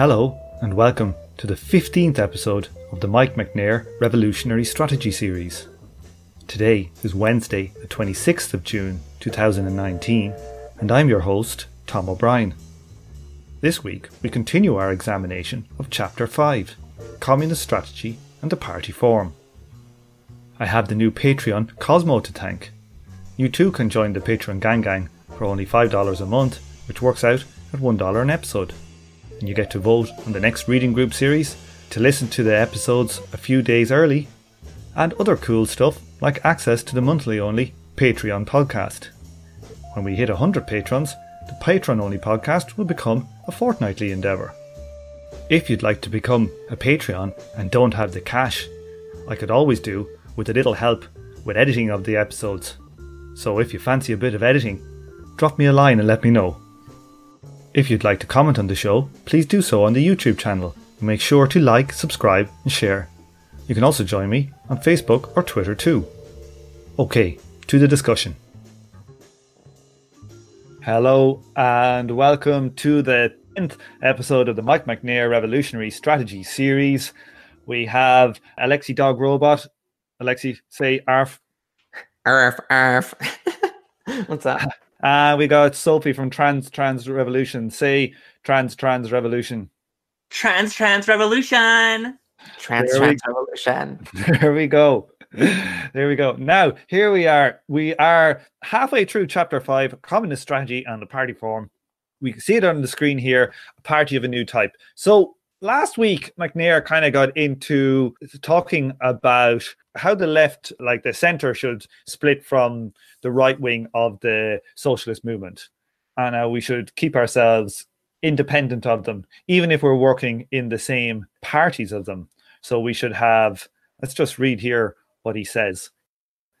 Hello, and welcome to the 15th episode of the Mike MacNair Revolutionary Strategy Series. Today is Wednesday, the 26th of June 2019, and I'm your host, Tom O'Brien. This week, we continue our examination of Chapter 5 Communist Strategy and the Party Form. I have the new Patreon Cosmo to thank. You too can join the Patreon Gang Gang for only $5 a month, which works out at $1 an episode and you get to vote on the next reading group series, to listen to the episodes a few days early, and other cool stuff like access to the monthly only Patreon podcast. When we hit 100 patrons, the Patreon only podcast will become a fortnightly endeavour. If you'd like to become a Patreon and don't have the cash, I could always do with a little help with editing of the episodes. So if you fancy a bit of editing, drop me a line and let me know. If you'd like to comment on the show, please do so on the YouTube channel. Make sure to like, subscribe, and share. You can also join me on Facebook or Twitter too. Okay, to the discussion. Hello, and welcome to the 10th episode of the Mike MacNair Revolutionary Strategy series. We have Alexi Dog Robot. Alexi, say ARF. ARF, ARF. What's that? Uh, we got Sophie from Trans Trans Revolution. Say Trans Trans Revolution. Trans Trans Revolution. Trans Trans Revolution. There we go. There we go. Now, here we are. We are halfway through chapter five Communist Strategy and the Party Form. We can see it on the screen here a party of a new type. So, last week, MacNair kind of got into talking about how the left, like the center, should split from the right wing of the socialist movement, and uh, we should keep ourselves independent of them, even if we're working in the same parties of them. So we should have. Let's just read here what he says.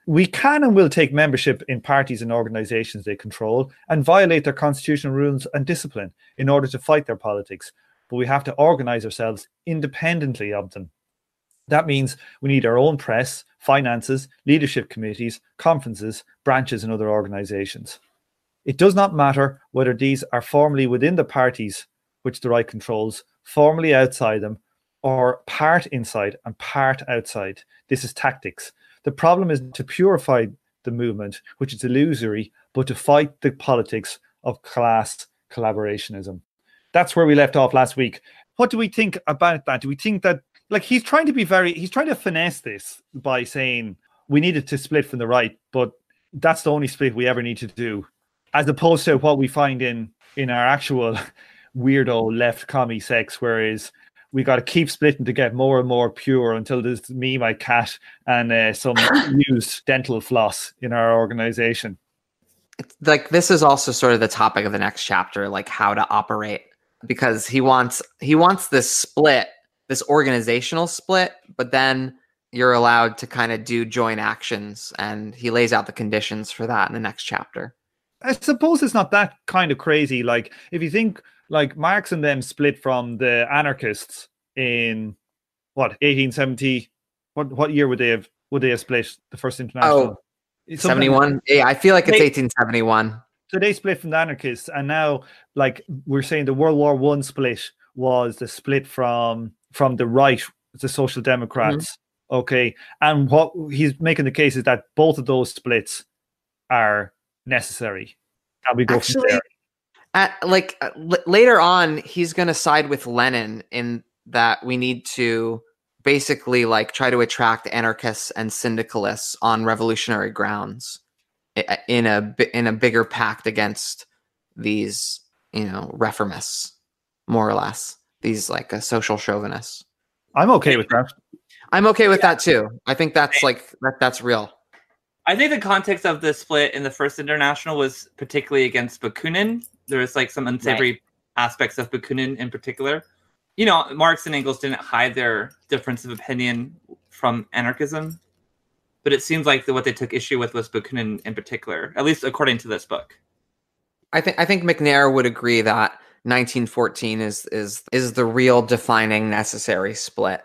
We can and will take membership in parties and organizations they control and violate their constitutional rules and discipline in order to fight their politics, but we have to organize ourselves independently of them. That means we need our own press, finances, leadership committees, conferences, branches, and other organizations. It does not matter whether these are formally within the parties which the right controls, formally outside them, or part inside and part outside. This is tactics. The problem is to purify the movement, which is illusory, but to fight the politics of class collaborationism. That's where we left off last week. What do we think about that? Do we think that like he's trying to be very he's trying to finesse this by saying we needed to split from the right, but that's the only split we ever need to do, as opposed to what we find in in our actual weirdo left commie sex, whereas we got to keep splitting to get more and more pure until there's me, my cat, and uh, some used dental floss in our organization. It's like this is also sort of the topic of the next chapter, like how to operate, because he wants he wants this split this organizational split, but then you're allowed to kind of do joint actions and he lays out the conditions for that in the next chapter. I suppose it's not that kind of crazy. Like if you think like Marx and them split from the anarchists in what 1870 what what year would they have would they have split the first international? Oh, 71. Yeah, I feel like it's they, 1871. So they split from the anarchists and now like we're saying the World War 1 split was the split from from the right, the Social Democrats. Mm-hmm. Okay. And what he's making the case is that both of those splits are necessary. And we go Actually, from there. At, like uh, l- later on, he's going to side with Lenin in that we need to basically like try to attract anarchists and syndicalists on revolutionary grounds in a in a bigger pact against these you know reformists more or less these like uh, social chauvinists. I'm okay with that. I'm okay with yeah. that too. I think that's like that, that's real. I think the context of the split in the first international was particularly against Bakunin. There was like some unsavory right. aspects of Bakunin in particular. You know, Marx and Engels didn't hide their difference of opinion from anarchism, but it seems like the, what they took issue with was Bakunin in particular, at least according to this book. I think I think MacNair would agree that 1914 is is is the real defining necessary split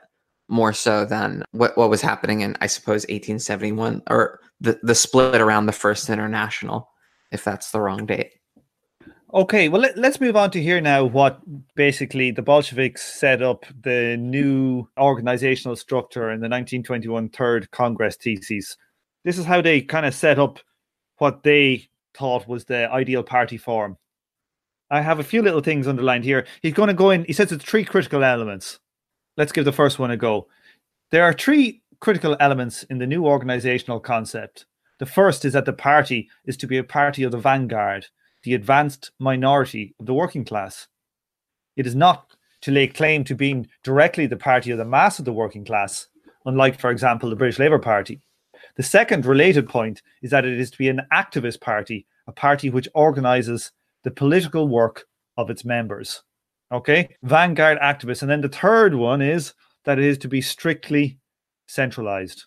more so than what what was happening in I suppose 1871 or the the split around the first international if that's the wrong date. Okay, well, let, us move on to here now what basically the Bolsheviks set up the new organizational structure in the 1921 Third Congress theses. This is how they kind of set up what they thought was the ideal party form. I have a few little things underlined here. He's going to go in, he says it's three critical elements. Let's give the first one a go. There are three critical elements in the new organizational concept. The first is that the party is to be a party of the vanguard, the advanced minority of the working class. It is not to lay claim to being directly the party of the mass of the working class, unlike, for example, the British Labour Party. The second related point is that it is to be an activist party, a party which organizes the political work of its members. Okay, vanguard activists. And then the third one is that it is to be strictly centralized.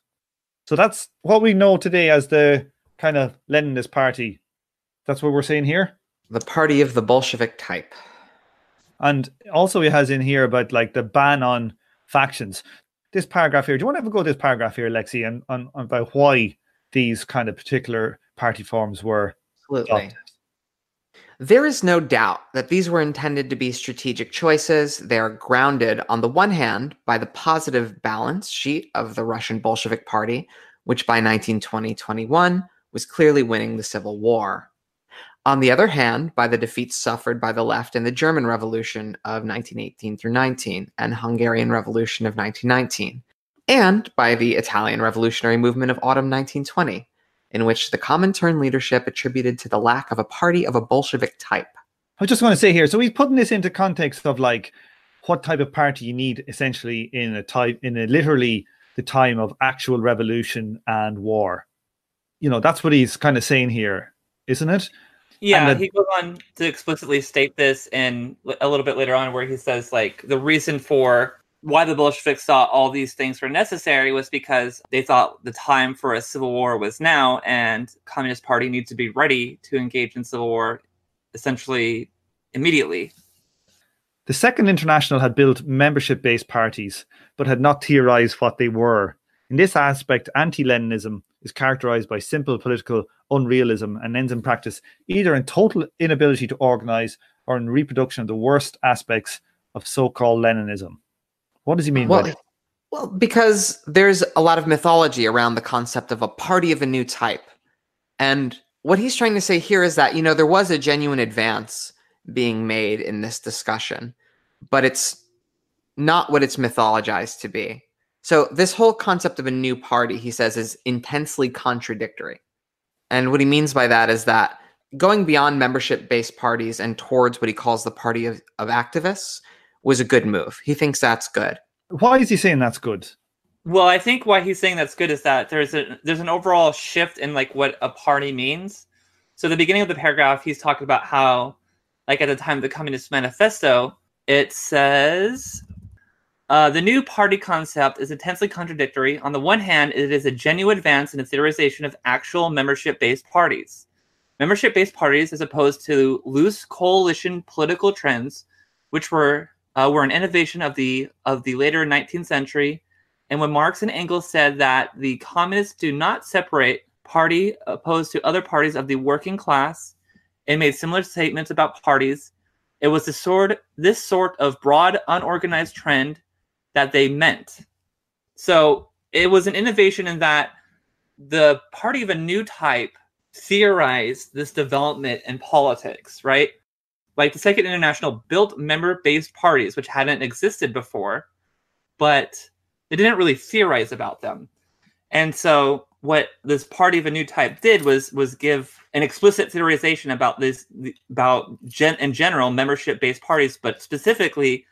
So that's what we know today as the kind of Leninist party. That's what we're saying here. The party of the Bolshevik type. And also, he has in here about like the ban on factions. This paragraph here. Do you want to ever go this paragraph here, Lexi, and on, on about why these kind of particular party forms were absolutely. Adopted? There is no doubt that these were intended to be strategic choices. They are grounded, on the one hand, by the positive balance sheet of the Russian Bolshevik Party, which by 1920 21 was clearly winning the Civil War. On the other hand, by the defeats suffered by the left in the German Revolution of 1918 through 19 and Hungarian Revolution of 1919, and by the Italian Revolutionary Movement of autumn 1920 in which the Comintern leadership attributed to the lack of a party of a Bolshevik type. I just want to say here, so he's putting this into context of like what type of party you need essentially in a type in a literally the time of actual revolution and war. You know, that's what he's kind of saying here, isn't it? Yeah, he goes on to explicitly state this in a little bit later on where he says like the reason for why the Bolsheviks thought all these things were necessary was because they thought the time for a civil war was now, and Communist Party needs to be ready to engage in civil war essentially immediately. The Second International had built membership based parties, but had not theorized what they were. In this aspect, anti Leninism is characterized by simple political unrealism and ends in practice either in total inability to organize or in reproduction of the worst aspects of so called Leninism. What does he mean well, Well, because there's a lot of mythology around the concept of a party of a new type. And what he's trying to say here is that, you know, there was a genuine advance being made in this discussion, but it's not what it's mythologized to be. So, this whole concept of a new party, he says, is intensely contradictory. And what he means by that is that going beyond membership based parties and towards what he calls the party of, of activists was a good move. He thinks that's good. Why is he saying that's good? Well, I think why he's saying that's good is that there's a there's an overall shift in like what a party means. So the beginning of the paragraph, he's talking about how, like at the time of the Communist Manifesto, it says uh, the new party concept is intensely contradictory. On the one hand, it is a genuine advance in the theorization of actual membership based parties. Membership based parties, as opposed to loose coalition political trends, which were uh, were an innovation of the of the later 19th century. And when Marx and Engels said that the communists do not separate party opposed to other parties of the working class, and made similar statements about parties, it was the sort this sort of broad unorganized trend that they meant. So it was an innovation in that the party of a new type theorized this development in politics, right? Like the Second International built member based parties, which hadn't existed before, but they didn't really theorize about them. And so what this party of a new type did was was give an explicit theorization about this about gen, in general membership based parties, but specifically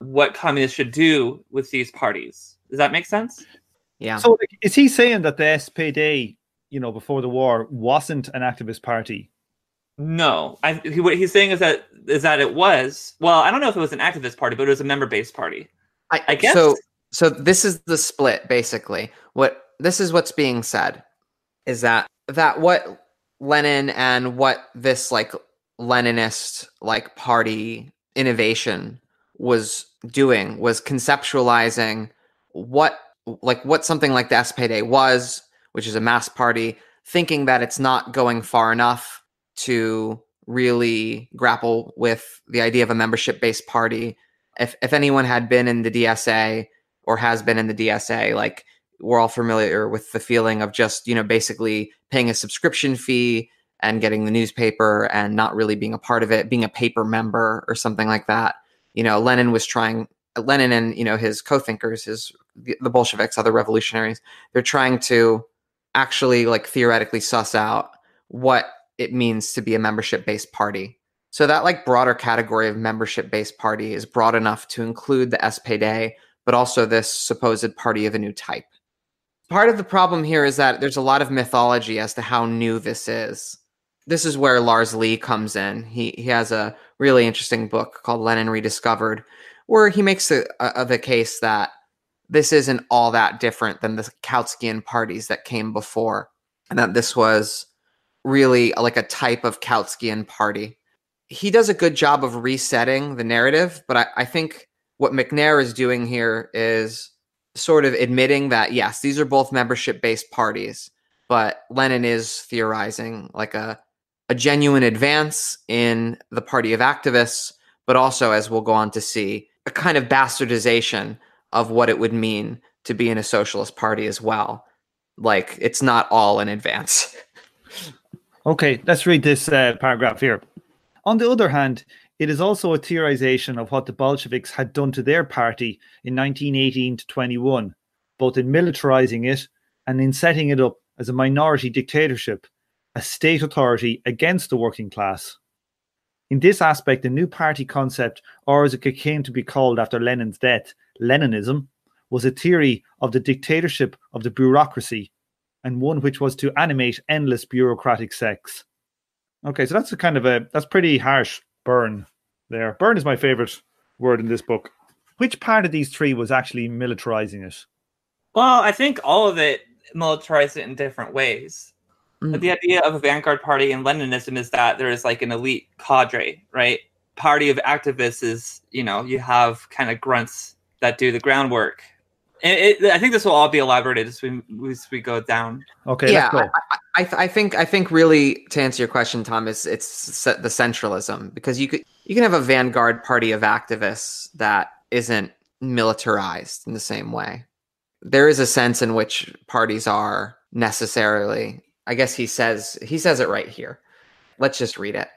what communists should do with these parties. Does that make sense? Yeah. So is he saying that the SPD, you know, before the war wasn't an activist party? No, I, he, what he's saying is that is that it was. Well, I don't know if it was an activist party, but it was a member-based party. I, I guess. So, so this is the split, basically. What this is what's being said is that that what Lenin and what this like Leninist like party innovation was doing was conceptualizing what like what something like the SPD was, which is a mass party, thinking that it's not going far enough to really grapple with the idea of a membership based party. If, if anyone had been in the DSA or has been in the DSA, like we're all familiar with the feeling of just, you know, basically paying a subscription fee and getting the newspaper and not really being a part of it, being a paper member or something like that. You know, Lenin was trying Lenin and you know his co-thinkers, his the Bolsheviks, other revolutionaries, they're trying to actually like theoretically suss out what it means to be a membership-based party. So that like broader category of membership-based party is broad enough to include the SPD, but also this supposed party of a new type. Part of the problem here is that there's a lot of mythology as to how new this is. This is where Lars Lih comes in. He he has a really interesting book called Lenin Rediscovered, where he makes the uh, the case that this isn't all that different than the Kautskian parties that came before, and that this was really uh, like a type of Kautskian party. He does a good job of resetting the narrative, but I, I think what MacNair is doing here is sort of admitting that yes, these are both membership based parties, but Lenin is theorizing like a a genuine advance in the party of activists, but also, as we'll go on to see, a kind of bastardization of what it would mean to be in a socialist party as well. Like it's not all in advance. okay, let's read this uh, paragraph here. On the other hand, it is also a theorization of what the Bolsheviks had done to their party in 1918 to 21, both in militarizing it and in setting it up as a minority dictatorship, a state authority against the working class. In this aspect, the new party concept, or as it came to be called after Lenin's death, Leninism, was a theory of the dictatorship of the bureaucracy and one which was to animate endless bureaucratic sex. Okay, so that's a kind of a that's pretty harsh burn there. Burn is my favorite word in this book. Which part of these three was actually militarizing it? Well, I think all of it militarized it in different ways. Mm. But the idea of a vanguard party in Leninism is that there is like an elite cadre, right? Party of activists is, you know, you have kind of grunts that do the groundwork. It, it, I think this will all be elaborated as we as we go down. Okay, yeah, I, I, I, think I think really to answer your question, Tom, is it's the centralism because you could you can have a vanguard party of activists that isn't militarized in the same way. There is a sense in which parties are necessarily I guess he says he says it right here. Let's just read it.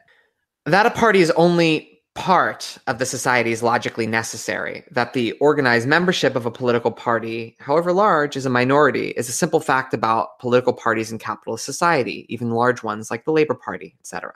That a party is only part of the society is logically necessary. That the organized membership of a political party, however large, is a minority is a simple fact about political parties in capitalist society, even large ones like the Labor Party, etc.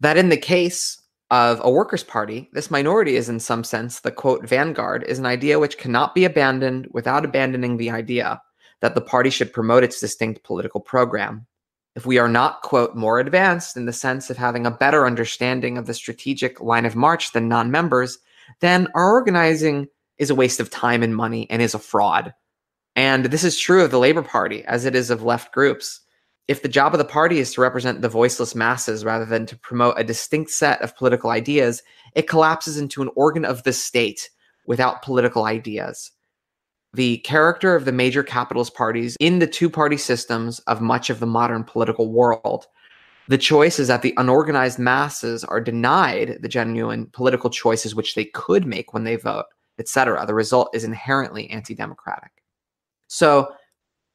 That in the case of a workers' party, this minority is in some sense the quote vanguard is an idea which cannot be abandoned without abandoning the idea that the party should promote its distinct political program if we are not, quote, more advanced in the sense of having a better understanding of the strategic line of march than non members, then our organizing is a waste of time and money and is a fraud. And this is true of the Labor Party as it is of left groups. If the job of the party is to represent the voiceless masses rather than to promote a distinct set of political ideas, it collapses into an organ of the state without political ideas the character of the major capitalist parties in the two party systems of much of the modern political world. The choice is that the unorganized masses are denied the genuine political choices which they could make when they vote, etc. The result is inherently anti democratic. So,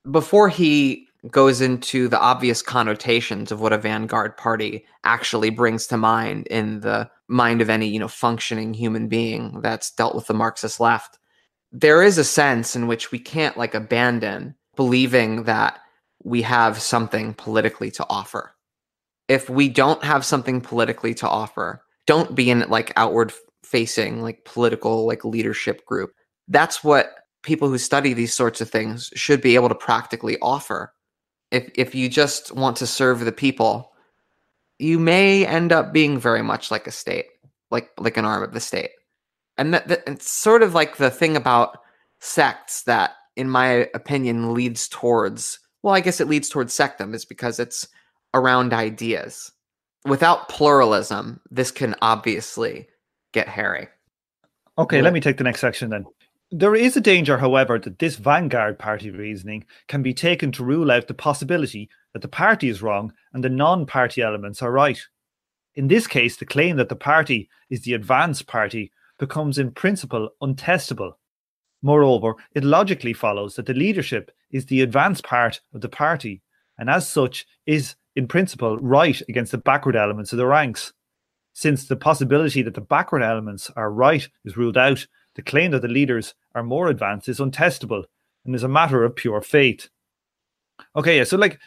before he goes into the obvious connotations of what a vanguard party actually brings to mind in the mind of any you know functioning human being that's dealt with the marxist left there is a sense in which we can't like abandon believing that we have something politically to offer. If we don't have something politically to offer, don't be in like outward facing like political like leadership group. That's what people who study these sorts of things should be able to practically offer. If if you just want to serve the people, you may end up being very much like a state, like like an arm of the state and that, that, it's sort of like the thing about sects that in my opinion leads towards well i guess it leads towards sectum is because it's around ideas. Without pluralism this can obviously get hairy. Okay yeah. let me take the next section then. There is a danger however that this vanguard party reasoning can be taken to rule out the possibility that the party is wrong and the non-party elements are right. In this case, the claim that the party is the advanced party becomes in principle untestable. Moreover, it logically follows that the leadership is the advanced part of the party, and as such is in principle right against the backward elements of the ranks. Since the possibility that the backward elements are right is ruled out, the claim that the leaders are more advanced is untestable and is a matter of pure fate. Okay, yeah, so like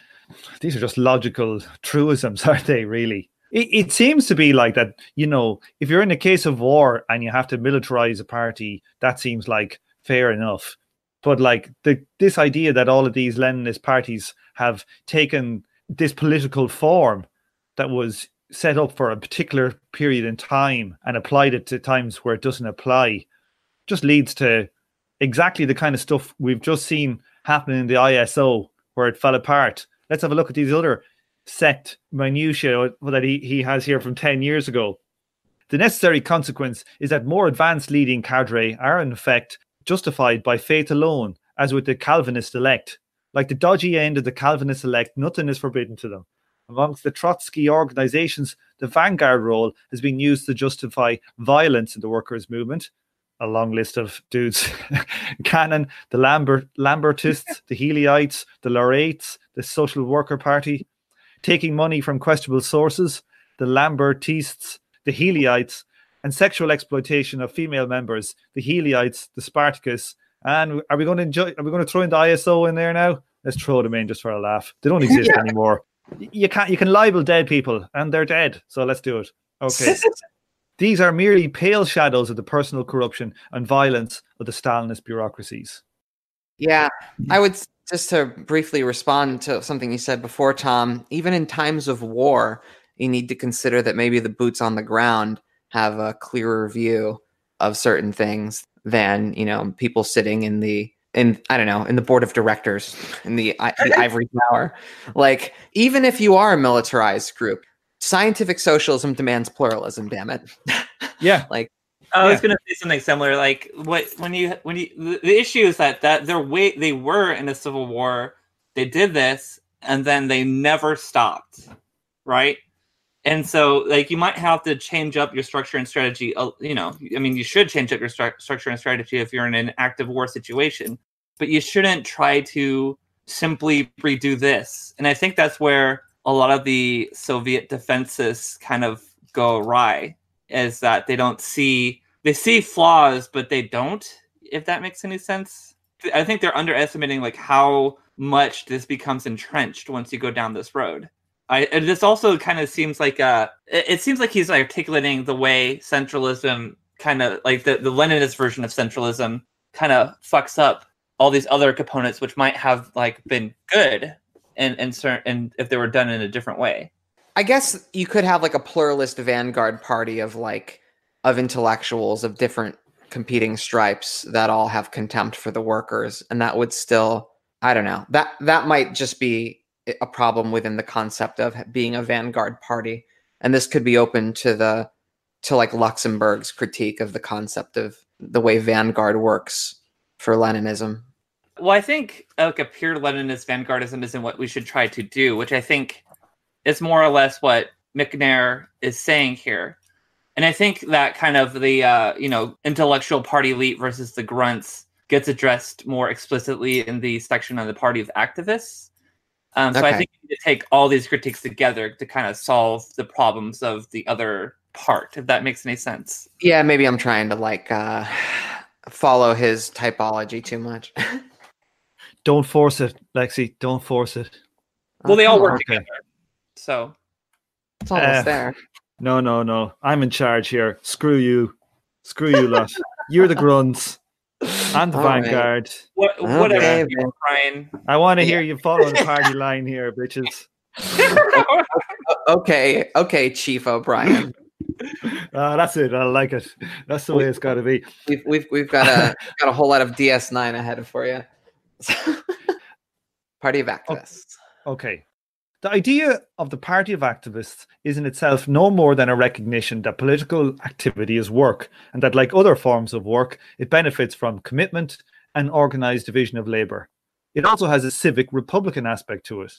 these are just logical truisms, aren't they, really? It, it seems to be like that, you know, if you're in a case of war and you have to militarize a party, that seems like fair enough. But like the this idea that all of these Leninist parties have taken this political form that was set up for a particular period in time and applied it to times where it doesn't apply just leads to exactly the kind of stuff we've just seen happening in the ISO where it fell apart. Let's have a look at these other set minutiae that he, he has here from 10 years ago. The necessary consequence is that more advanced leading cadre are in effect justified by faith alone, as with the Calvinist elect. Like the dodgy end of the Calvinist elect, nothing is forbidden to them. Amongst the Trotsky organizations, the vanguard role has been used to justify violence in the workers' movement. A long list of dudes Cannon, the Lambert, Lambertists, the Healyites, the Laureates, the Social Worker Party, taking money from questionable sources, the Lambertists, the Healyites, and sexual exploitation of female members, the Healyites, the Spartacus. And are we going to enjoy? Are we going to throw in the ISO in there now? Let's throw them in just for a laugh. They don't exist yeah. anymore. You can't. You can libel dead people, and they're dead. So let's do it. Okay. These are merely pale shadows of the personal corruption and violence of the Stalinist bureaucracies. Yeah, I would just to briefly respond to something you said before, Tom. Even in times of war, you need to consider that maybe the boots on the ground have a clearer view of certain things than you know people sitting in the in I don't know in the board of directors in the, the ivory tower. Like even if you are a militarized group, scientific socialism demands pluralism. Damn it. Yeah. like I was gonna say something similar. Like what when you when you the, issue is that that their way they were in a civil war, they did this and then they never stopped, right? And so, like, you might have to change up your structure and strategy. Uh, you know, I mean, you should change up your stru- structure and strategy if you're in an active war situation, but you shouldn't try to simply redo this. And I think that's where a lot of the Soviet defenses kind of go awry, is that they don't see they see flaws, but they don't. If that makes any sense, I think they're underestimating like how much this becomes entrenched once you go down this road. I this also kind of seems like uh it, it seems like he's articulating the way centralism kind of like the, the Leninist version of centralism kind of fucks up all these other components which might have like been good and and certain and if they were done in a different way. I guess you could have like a pluralist vanguard party of like of intellectuals of different competing stripes that all have contempt for the workers. And that would still I don't know. That that might just be a problem within the concept of being a vanguard party. And this could be open to the to like luxemburg's critique of the concept of the way vanguard works for leninism. Well i think like a pure leninist vanguardism isn't what we should try to do which i think is more or less what macnair is saying here and i think that kind of the uh, you know intellectual party elite versus the grunts gets addressed more explicitly in the section on the party of activists um, so okay. I think you need to take all these critiques together to kind of solve the problems of the other part, if that makes any sense. Yeah, maybe I'm trying to like uh, follow his typology too much. Don't force it, Lexi. Don't force it. Well, they all work okay. together. So it's almost uh, there. No, no, no. I'm in charge here. Screw you. Screw you, lot. You're the grunts and the All Vanguard. Right. What, whatever, okay. Brian. I want to hear you follow the party line here, bitches. okay, okay, Chief O'Brien. Uh, that's it. I like it. That's the way it's got to be. We've, we've, we've got a got a whole lot of DS9 ahead of for you. Party of activists. Okay. The idea of the Party of Activists is in itself no more than a recognition that political activity is work, and that, like other forms of work, it benefits from commitment and organized division of labor. It also has a civic republican aspect to it.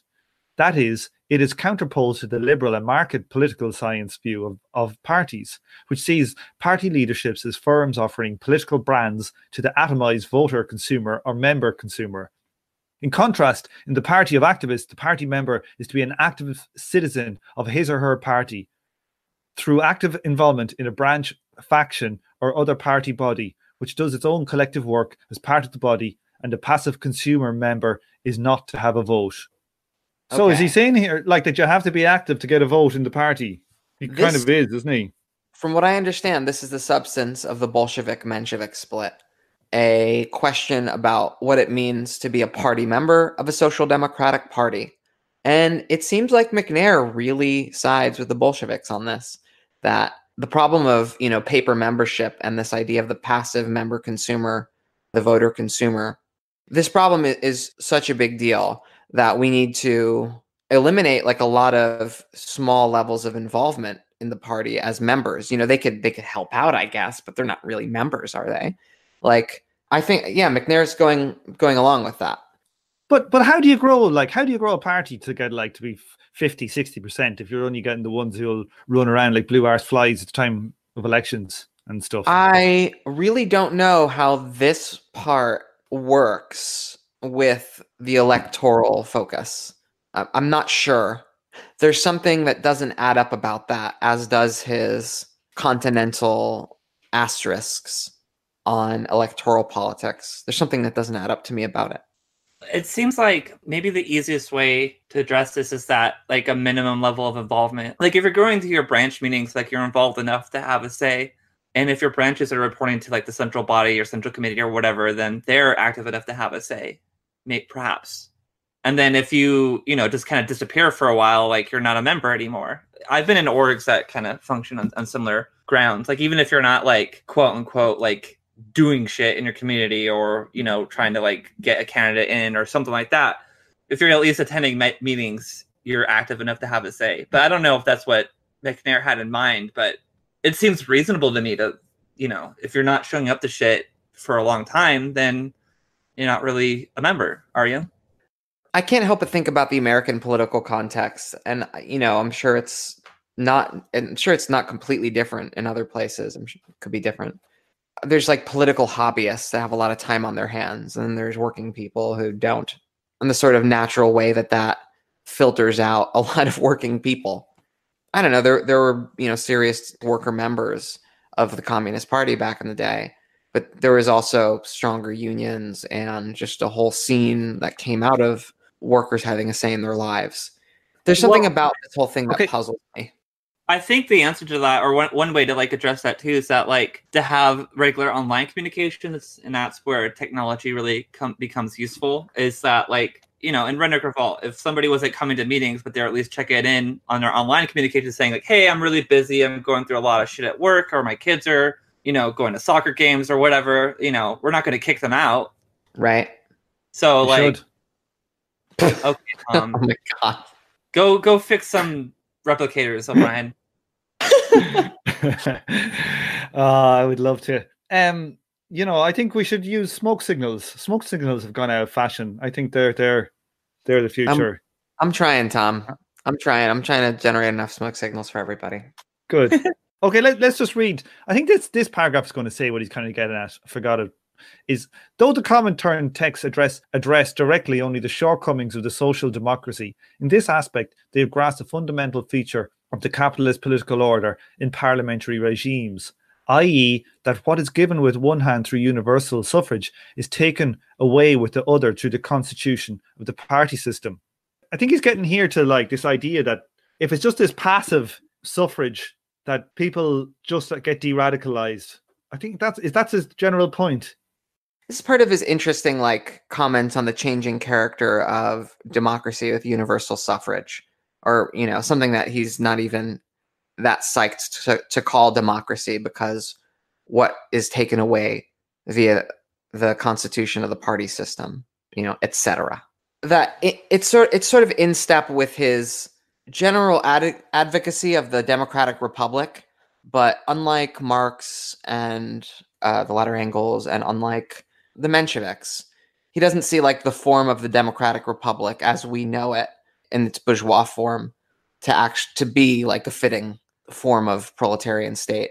That is, it is counterposed to the liberal and market political science view of, of parties, which sees party leaderships as firms offering political brands to the atomized voter consumer or member consumer. In contrast, in the party of activists, the party member is to be an active citizen of his or her party through active involvement in a branch, faction, or other party body, which does its own collective work as part of the body, and the passive consumer member is not to have a vote. So is he saying here like that you have to be active to get a vote in the party? He kind of is, isn't he? From what I understand, this is the substance of the Bolshevik Menshevik split. A question about what it means to be a party member of a social democratic party. And it seems like MacNair really sides with the Bolsheviks on this. That the problem of, you know, paper membership and this idea of the passive member consumer, the voter consumer, this problem is such a big deal that we need to eliminate like a lot of small levels of involvement in the party as members. You know, they could they could help out, I guess, but they're not really members, are they? Like I think yeah, MacNair's going going along with that. But but how do you grow like how do you grow a party to get like to be 50 60% if you're only getting the ones who'll run around like blue arse flies at the time of elections and stuff? I really don't know how this part works with the electoral focus. I'm not sure. There's something that doesn't add up about that, as does his continental asterisks on electoral politics. There's something that doesn't add up to me about it. It seems like maybe the easiest way to address this is that like a minimum level of involvement. Like if you're going to your branch meetings, like you're involved enough to have a say. And if your branches are reporting to like the central body or central committee or whatever, then they're active enough to have a say, may perhaps. And then if you, you know, just kind of disappear for a while, like you're not a member anymore. I've been in orgs that kind of function on, on similar grounds. Like even if you're not like quote unquote like doing shit in your community or you know trying to like get a candidate in or something like that if you're at least attending me- meetings you're active enough to have a say but i don't know if that's what macnair had in mind but it seems reasonable to me to you know if you're not showing up to shit for a long time then you're not really a member are you I can't help but think about the American political context, and you know, I'm sure it's not. I'm sure it's not completely different in other places. I'm sure it could be different. There's like political hobbyists that have a lot of time on their hands, and there's working people who don't. And the sort of natural way that that filters out a lot of working people. I don't know. There there were you know serious worker members of the Communist Party back in the day, but there was also stronger unions and just a whole scene that came out of workers having a say in their lives. There's something Well, about this whole thing that okay. puzzles me. I think the answer to that, or one, one way to like address that too, is that like to have regular online communications, and that's where technology really com- becomes useful. Is that like you know in Renwick Revolt, if somebody wasn't coming to meetings, but they're at least checking in on their online communication, saying like, "Hey, I'm really busy. I'm going through a lot of shit at work, or my kids are you know going to soccer games or whatever." You know, we're not going to kick them out. Right? So You like, should. okay, oh um, my god. go go fix some replicators, O'Brien. uh, I would love to. Um, you know, I think we should use smoke signals. Smoke signals have gone out of fashion. I think they're they're they're the future. I'm trying, Tom. I'm trying. I'm trying to generate enough smoke signals for everybody. Good. okay, let, let's just read. I think this this paragraph is going to say what he's kind of getting at. I forgot it. Is though the Comintern texts address address directly only the shortcomings of the social democracy, in this aspect they have grasped a fundamental feature of the capitalist political order in parliamentary regimes, i.e., that what is given with one hand through universal suffrage is taken away with the other through the constitution of the party system. I think he's getting here to like this idea that if it's just this passive suffrage that people just get de-radicalized. I think that's is that's his general point. This is part of his interesting like comment on the changing character of democracy with universal suffrage, or you know something that he's not even that psyched to, to call democracy because what is taken away via the constitution of the party system, you know, etc. That it, it's sort it's sort of in step with his general ad- advocacy of the democratic republic, but unlike Marx and uh, the latter Engels, and unlike the Mensheviks, he doesn't see like the form of the democratic republic as we know it in its bourgeois form to act to be like a fitting form of proletarian state.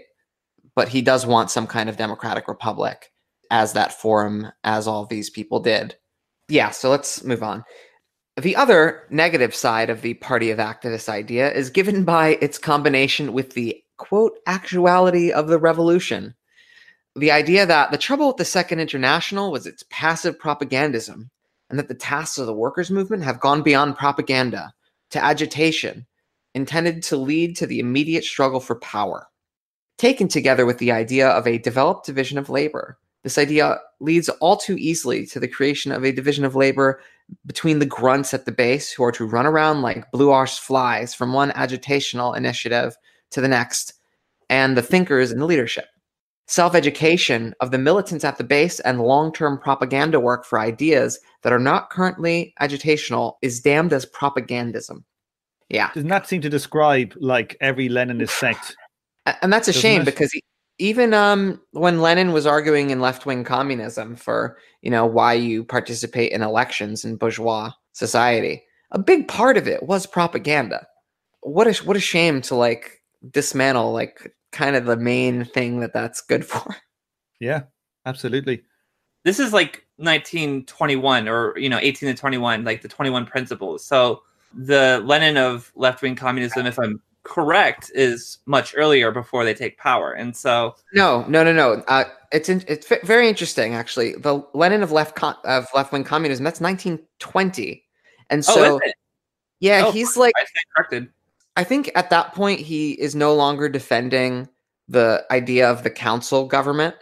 But he does want some kind of democratic republic as that form, as all these people did. Yeah, so let's move on. The other negative side of the party of activists idea is given by its combination with the quote actuality of the revolution. The idea that the trouble with the Second International was its passive propagandism, and that the tasks of the workers' movement have gone beyond propaganda to agitation, intended to lead to the immediate struggle for power. Taken together with the idea of a developed division of labor, this idea leads all too easily to the creation of a division of labor between the grunts at the base who are to run around like blue arse flies from one agitational initiative to the next, and the thinkers in the leadership. Self education of the militants at the base and long term propaganda work for ideas that are not currently agitational is damned as propagandism. Yeah. Doesn't that seem to describe like every Leninist sect? And that's a Doesn't shame it? because he, even um, when Lenin was arguing in left wing communism for you know why you participate in elections in bourgeois society, a big part of it was propaganda. What a what a shame to like dismantle like kind of the main thing that that's good for. Yeah, absolutely. This is like 1921 or you know 18 to 21, like the 21 principles. So the Lenin of left wing communism, if I'm correct, is much earlier before they take power, and so No, no, no, no. Uh, it's in, it's very interesting actually. The Lenin of left co- of left wing communism that's 1920, and oh, so is it? yeah, Oh, he's like I corrected. I think at that point he is no longer defending the idea of the council government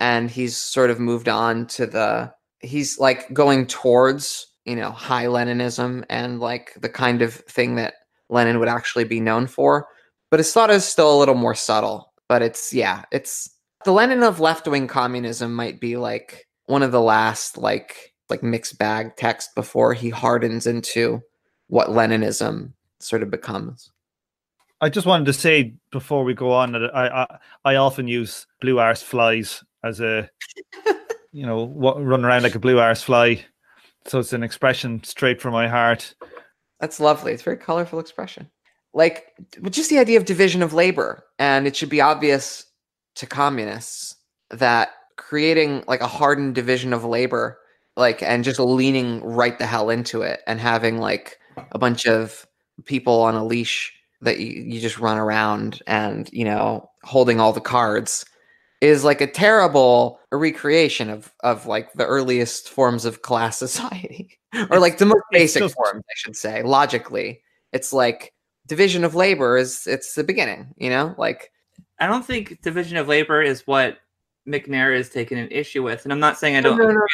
and he's sort of moved on to the he's like going towards, you know, high Leninism and like the kind of thing that Lenin would actually be known for. But his thought is still a little more subtle. But it's yeah, it's the Lenin of left-wing communism might be like one of the last like like mixed bag text before he hardens into what Leninism sort of becomes. I just wanted to say before we go on that I I, I often use blue arse flies as a you know what run around like a blue arse fly. So it's an expression straight from my heart. That's lovely. It's a very colorful expression. Like just the idea of division of labor, and it should be obvious to communists that creating like a hardened division of labor, like and just leaning right the hell into it, and having like a bunch of people on a leash that you, you just run around and you know holding all the cards is like a terrible recreation of of like the earliest forms of class society. Or like the most basic just- forms i should say logically. It's like division of labor is it's the beginning you know? Like I don't think division of labor is what MacNair is taking an issue with, and I'm not saying I don't no, no, you,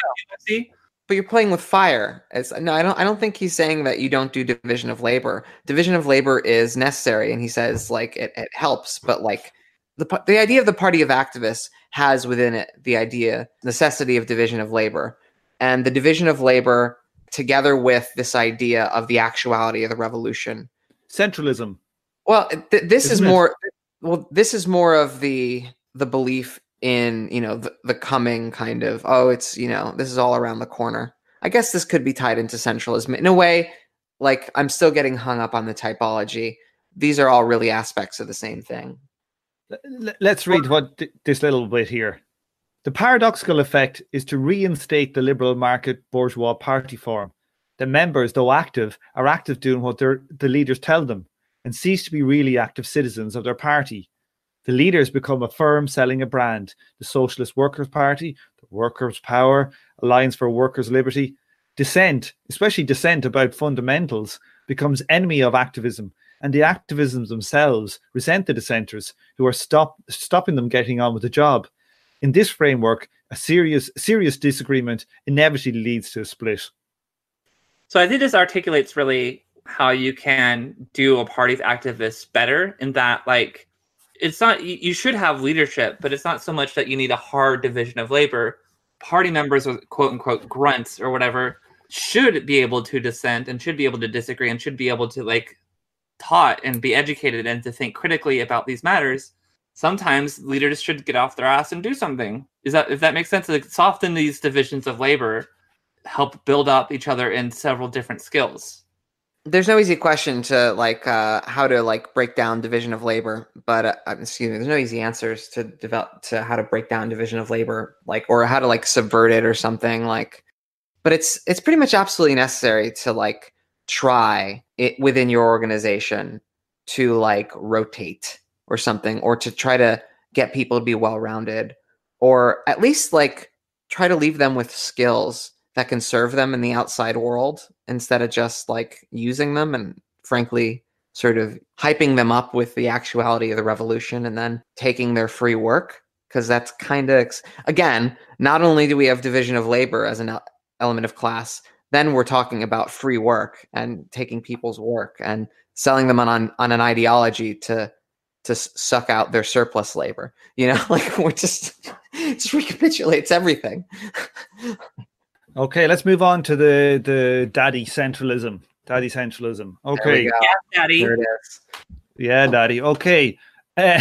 Lucy. But you're playing with fire it's no i don't i don't think he's saying that you don't do division of labor division of labor is necessary and he says like it, it helps but like the the idea of the party of activists has within it the idea necessity of division of labor and the division of labor together with this idea of the actuality of the revolution Centralism. well, th- this is Isn't it? more. Well, this is more of the the belief in you know the, the coming kind of oh it's you know this is all around the corner. I guess this could be tied into centralism in a way. Like I'm still getting hung up on the typology. These are all really aspects of the same thing. Let's read what this little bit here. The paradoxical effect is to reinstate the liberal market bourgeois party form. The members, though active, are active doing what their, the leaders tell them and cease to be really active citizens of their party. The leaders become a firm selling a brand the Socialist Workers' Party, the Workers' Power, Alliance for Workers' Liberty. Dissent, especially dissent about fundamentals, becomes enemy of activism, and the activisms themselves resent the dissenters who are stop, stopping them getting on with the job. In this framework, a serious serious disagreement inevitably leads to a split. So I think this articulates really how you can do a party of activists better in that like it's not you, should have leadership, but it's not so much that you need a hard division of labor. Party members quote unquote grunts or whatever should be able to dissent and should be able to disagree and should be able to like taught and be educated and to think critically about these matters. Sometimes leaders should get off their ass and do something. Is that if that makes sense? Like soften these divisions of labor help build up each other in several different skills. There's no easy question to like uh, how to like break down division of labor, but uh, excuse me, there's no easy answers to develop to how to break down division of labor, like or how to like subvert it or something like. But it's it's pretty much absolutely necessary to like try it within your organization to like rotate or something, or to try to get people to be well rounded, or at least like try to leave them with skills that can serve them in the outside world instead of just like using them and frankly sort of hyping them up with the actuality of the revolution and then taking their free work? Because that's kind of again not only do we have division of labor as an element of class then we're talking about free work and taking people's work and selling them on on, on an ideology to to suck out their surplus labor you know? Like we're just just recapitulates everything Okay, let's move on to the the daddy centralism. Daddy centralism. Okay. Yeah, daddy. There it is. Yeah, daddy. Okay. Uh,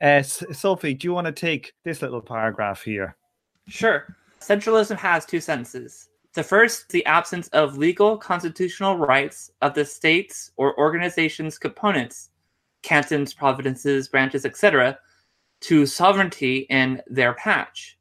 uh, Sophie, do you want to take this little paragraph here? Sure. Centralism has two senses. The first, the absence of legal constitutional rights of the states or organizations' components, cantons, provinces, branches, etc., to sovereignty in their patch.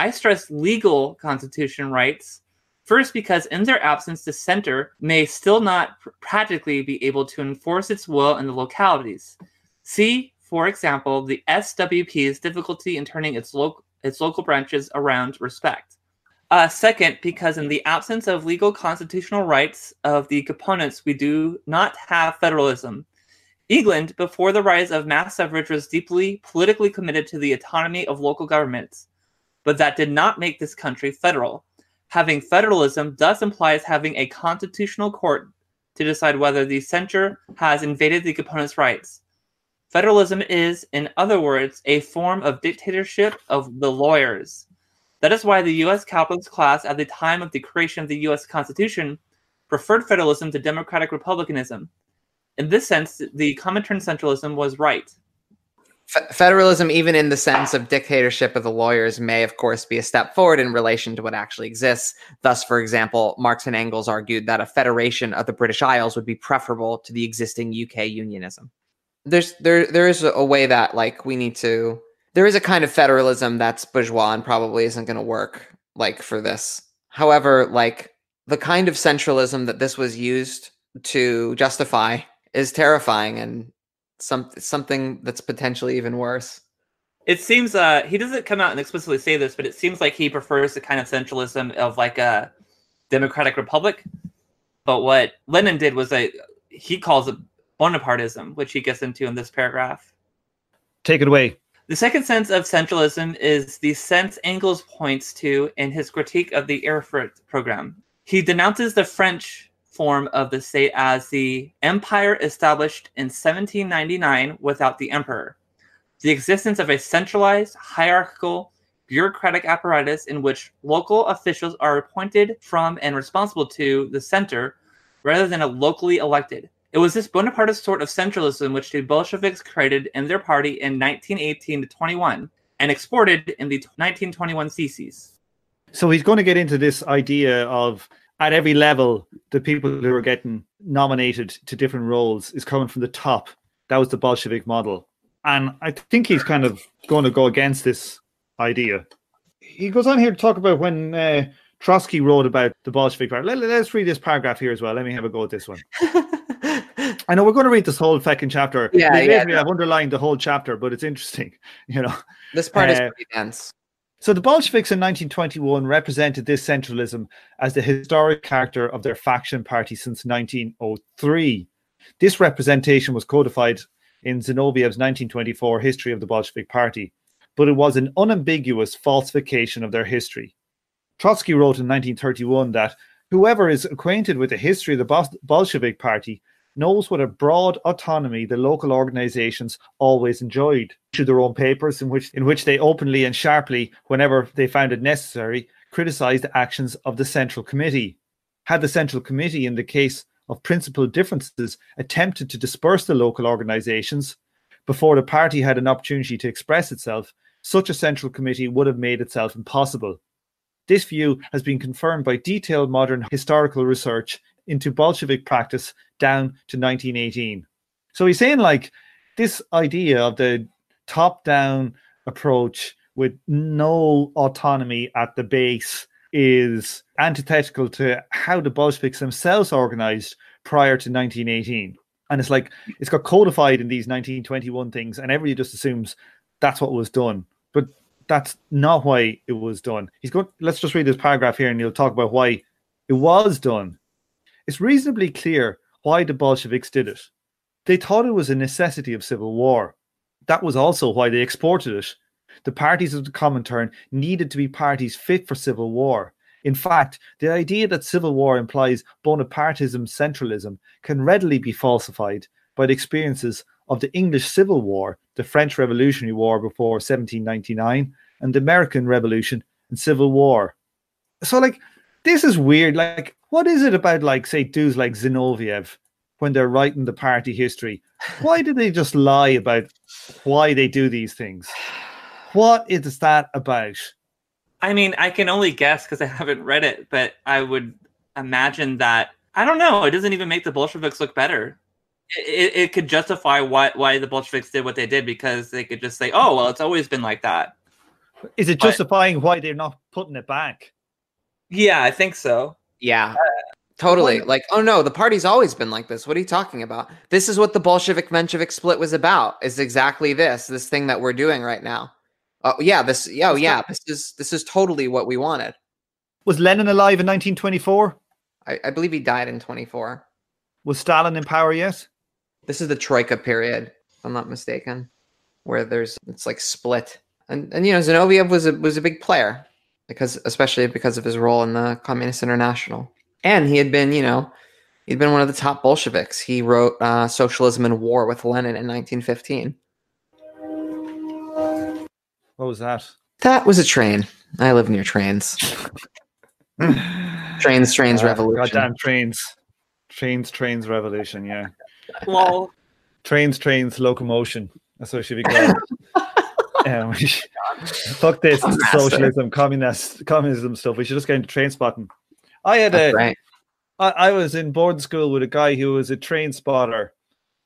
I stress legal constitution rights. First, because in their absence, the center may still not pr- practically be able to enforce its will in the localities. See, for example, the SWP's difficulty in turning its, lo- its local branches around respect. Uh, second, because in the absence of legal constitutional rights of the components, we do not have federalism. England, before the rise of mass suffrage, was deeply politically committed to the autonomy of local governments but that did not make this country federal. Having federalism thus implies having a constitutional court to decide whether the censure has invaded the component's rights. Federalism is, in other words, a form of dictatorship of the lawyers. That is why the U.S. capitalist class, at the time of the creation of the U.S. Constitution, preferred federalism to democratic republicanism. In this sense, the Comintern centralism was right federalism, even in the sense of dictatorship of the lawyers, may of course be a step forward in relation to what actually exists. Thus, for example, Marx and Engels argued that a federation of the British Isles would be preferable to the existing UK unionism. There's there there is a way that like we need to there is a kind of federalism that's bourgeois and probably isn't going to work like for this. However, like the kind of centralism that this was used to justify is terrifying and some something that's potentially even worse. It seems uh he doesn't come out and explicitly say this, but it seems like he prefers the kind of centralism of like a democratic republic. But what Lenin did was a he calls it Bonapartism, which he gets into in this paragraph. Take it away. The second sense of centralism is the sense Engels points to in his critique of the Erfurt program. He denounces the French form of the state as the empire established in 1799 without the emperor. The existence of a centralized, hierarchical, bureaucratic apparatus in which local officials are appointed from and responsible to the center rather than a locally elected. It was this Bonapartist sort of centralism which the Bolsheviks created in their party in 1918 to 21 and exported in the 1921 theses. So he's going to get into this idea of at every level, the people who are getting nominated to different roles is coming from the top. That was the Bolshevik model. And I think he's kind of going to go against this idea. He goes on here to talk about when uh, Trotsky wrote about the Bolshevik Party. Let, us read this paragraph here as well. Let me have a go at this one. I know we're going to read this whole fucking chapter. Yeah, yeah, I've underlined the whole chapter, but it's interesting. You know, this part uh, is pretty dense. So the Bolsheviks in 1921 represented this centralism as the historic character of their faction party since 1903. This representation was codified in Zinoviev's 1924 History of the Bolshevik Party, but it was an unambiguous falsification of their history. Trotsky wrote in 1931 that whoever is acquainted with the history of the Bolshevik Party knows what a broad autonomy the local organizations always enjoyed. Issued their own papers in which in which they openly and sharply, whenever they found it necessary, criticized the actions of the Central Committee. Had the Central Committee, in the case of principal differences, attempted to disperse the local organizations before the party had an opportunity to express itself, such a Central Committee would have made itself impossible. This view has been confirmed by detailed modern historical research into Bolshevik practice down to 1918. So he's saying like this idea of the top-down approach with no autonomy at the base is antithetical to how the Bolsheviks themselves organized prior to 1918. And it's like it's got codified in these 1921 things, and everybody just assumes that's what was done. But that's not why it was done. He's going. Let's just read this paragraph here, and he'll talk about why it was done. It's reasonably clear why the Bolsheviks did it. They thought it was a necessity of civil war. That was also why they exported it. The parties of the Comintern needed to be parties fit for civil war. In fact, the idea that civil war implies Bonapartism centralism can readily be falsified by the experiences of the English Civil War, the French Revolutionary War before 1799, and the American Revolution and Civil War. So, like, this is weird. Like, what is it about, like, say, dudes like Zinoviev when they're writing the party history? Why do they just lie about why they do these things? What is that about? I mean, I can only guess because I haven't read it, but I would imagine that I don't know. It doesn't even make the Bolsheviks look better. It, it, could justify why why the Bolsheviks did what they did because they could just say, "Oh, well, it's always been like that." Is it justifying but, why they're not putting it back? Yeah, I think so. Yeah. Uh, totally. Like, oh no, the party's always been like this. What are you talking about? This is what the Bolshevik Menshevik split was about. Is exactly this, this thing that we're doing right now. Oh yeah, this. Oh yeah, this is this is totally what we wanted. Was Lenin alive in 1924? I, I believe he died in 24. Was Stalin in power yet? This is the Troika period, if I'm not mistaken, where there's it's like split. And and you know Zinoviev was a was a big player because especially because of his role in the Communist International, and he had been you know he'd been one of the top Bolsheviks. He wrote uh, Socialism and War with Lenin in 1915. What was that? That was a train. I live near trains. trains, trains, uh, revolution. Goddamn trains. Trains, trains, revolution. Yeah. Well, trains, trains, locomotion. That's what it should be called. um, fuck this socialism, communist, communism stuff. We should just get into train spotting. I had That's a. Right. I, I was in boarding school with a guy who was a train spotter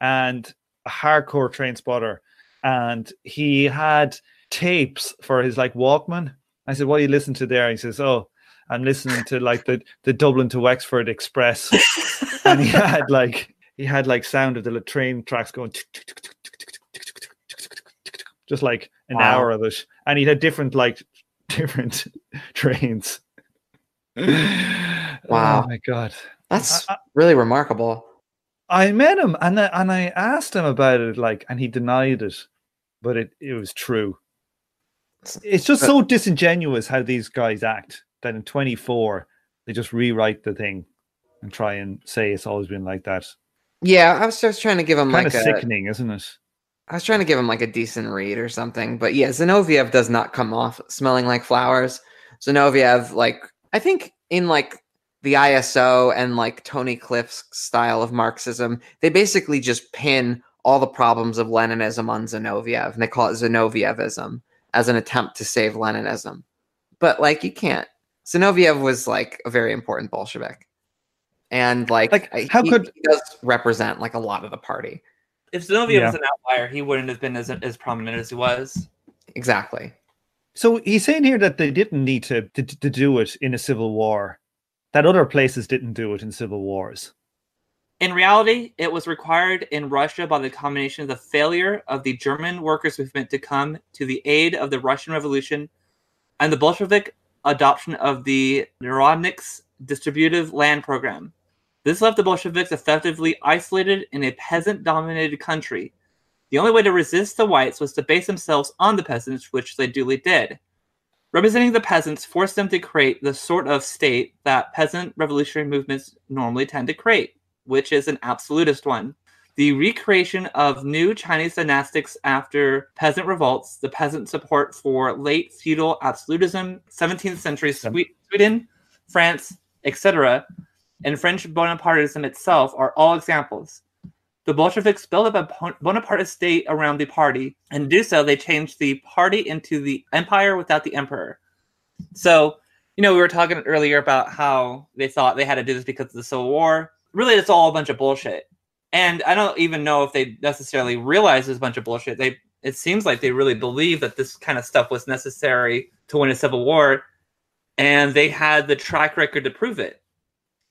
and a hardcore train spotter, and he had tapes for his like Walkman. I said, "What do you listen to there?" He says, "Oh, I'm listening to like the the Dublin to Wexford Express," and he had like he had like sound of the train tracks going, just like an wow. hour of it, and he had different like different trains. wow! Oh my god, that's I, really remarkable. I met him and I, and I asked him about it, like, and he denied it, but it, it was true. It's just so disingenuous how these guys act that in 24 they just rewrite the thing and try and say it's always been like that. Yeah, I was just trying to give him kind like of a, sickening, isn't it? I was trying to give him like a decent read or something, but yeah, Zinoviev does not come off smelling like flowers. Zinoviev, like I think in like the ISO and like Tony Cliff's style of Marxism, they basically just pin all the problems of Leninism on Zinoviev, and they call it Zinovievism as an attempt to save Leninism. But like you can't. Zinoviev was like a very important Bolshevik. And like, like how he, could he does represent like a lot of the party. If Zinoviev yeah. was an outlier, he wouldn't have been as as prominent as he was. Exactly. So he's saying here that they didn't need to, to to do it in a civil war, that other places didn't do it in civil wars. In reality, it was required in Russia by the combination of the failure of the German workers' movement to come to the aid of the Russian Revolution and the Bolshevik adoption of the Narodnik's distributive land program. This left the Bolsheviks effectively isolated in a peasant dominated country. The only way to resist the whites was to base themselves on the peasants, which they duly did. Representing the peasants forced them to create the sort of state that peasant revolutionary movements normally tend to create which is an absolutist one. The recreation of new Chinese dynastics after peasant revolts, the peasant support for late feudal absolutism, 17th century Sweden, France, etc., and French Bonapartism itself are all examples. The Bolsheviks built up a Bonapartist state around the party, and do so, they changed the party into the empire without the emperor. So you know, we were talking earlier about how they thought they had to do this because of the Civil War. Really, it's all a bunch of bullshit. And I don't even know if they necessarily realize it's a bunch of bullshit. They it seems like they really believe that this kind of stuff was necessary to win a civil war, and they had the track record to prove it.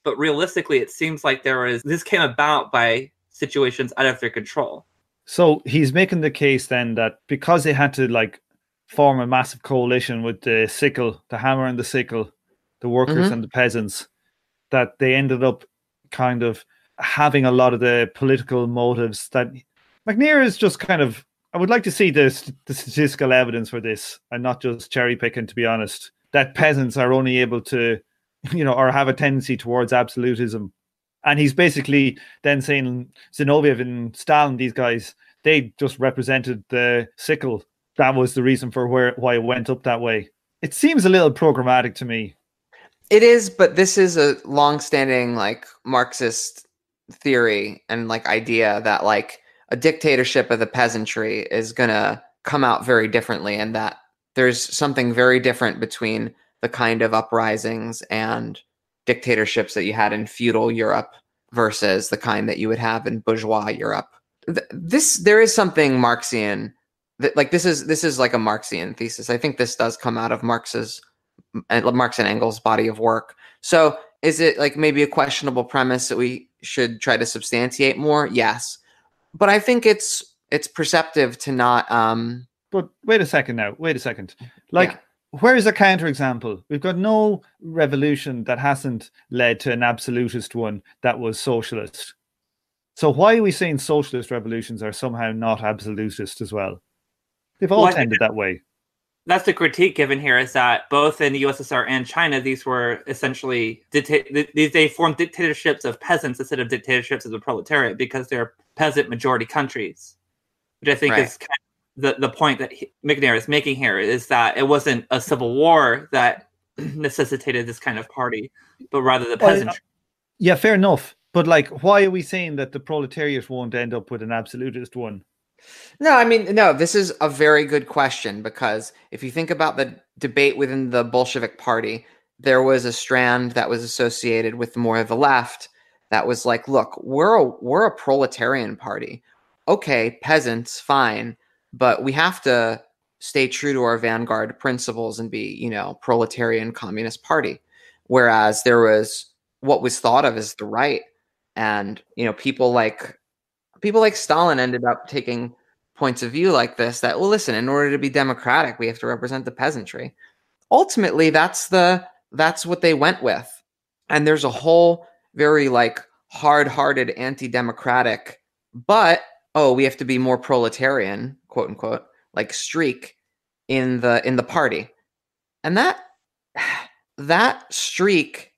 But realistically, it seems like there was this came about by situations out of their control. So he's making the case then that because they had to like form a massive coalition with the sickle, the hammer and the sickle, the workers Mhm. and the peasants, that they ended up kind of having a lot of the political motives that MacNair is just kind of I would like to see the, the statistical evidence for this and not just cherry picking to be honest that peasants are only able to you know or have a tendency towards absolutism. And he's basically then saying Zinoviev and Stalin these guys they just represented the sickle. That was the reason for where why it went up that way. It seems a little programmatic to me. It is, but this is a long-standing like Marxist theory and like idea that like a dictatorship of the peasantry is gonna come out very differently, and that there's something very different between the kind of uprisings and dictatorships that you had in feudal Europe versus the kind that you would have in bourgeois Europe. Th- This there is something Marxian that like this is this is like a Marxian thesis. I think this does come out of Marx's and Marx and Engels' body of work. So is it like maybe a questionable premise that we should try to substantiate more? Yes, but I think it's it's perceptive to not. Um, But wait a second now. Wait a second. Like, where is a counterexample? We've got no revolution that hasn't led to an absolutist one that was socialist. So why are we saying socialist revolutions are somehow not absolutist as well? They've all Well, tended that way. That's the critique given here is that both in the USSR and China, these were essentially dicta- th- they, they formed dictatorships of peasants instead of dictatorships of the proletariat because they're peasant majority countries, which I think Right. is kind of the the point that he, MacNair is making here is that it wasn't a civil war that necessitated this kind of party, but rather the Well, peasantry. Yeah, fair enough. But like, why are we saying that the proletariat won't end up with an absolutist one? no, I mean no. This is a very good question because if you think about the debate within the Bolshevik Party, there was a strand that was associated with more of the left that was like, look, we're a we're a proletarian party. Okay, peasants, fine, but we have to stay true to our vanguard principles and be, you know, proletarian communist party. Whereas there was what was thought of as the right, and you know, people like people like Stalin ended up taking points of view like this. That well, listen, in order to be democratic, we have to represent the peasantry. Ultimately, that's the that's what they went with, and there's a whole very like hard-hearted anti-democratic but oh we have to be more proletarian quote unquote like streak in the in the party. And that that streak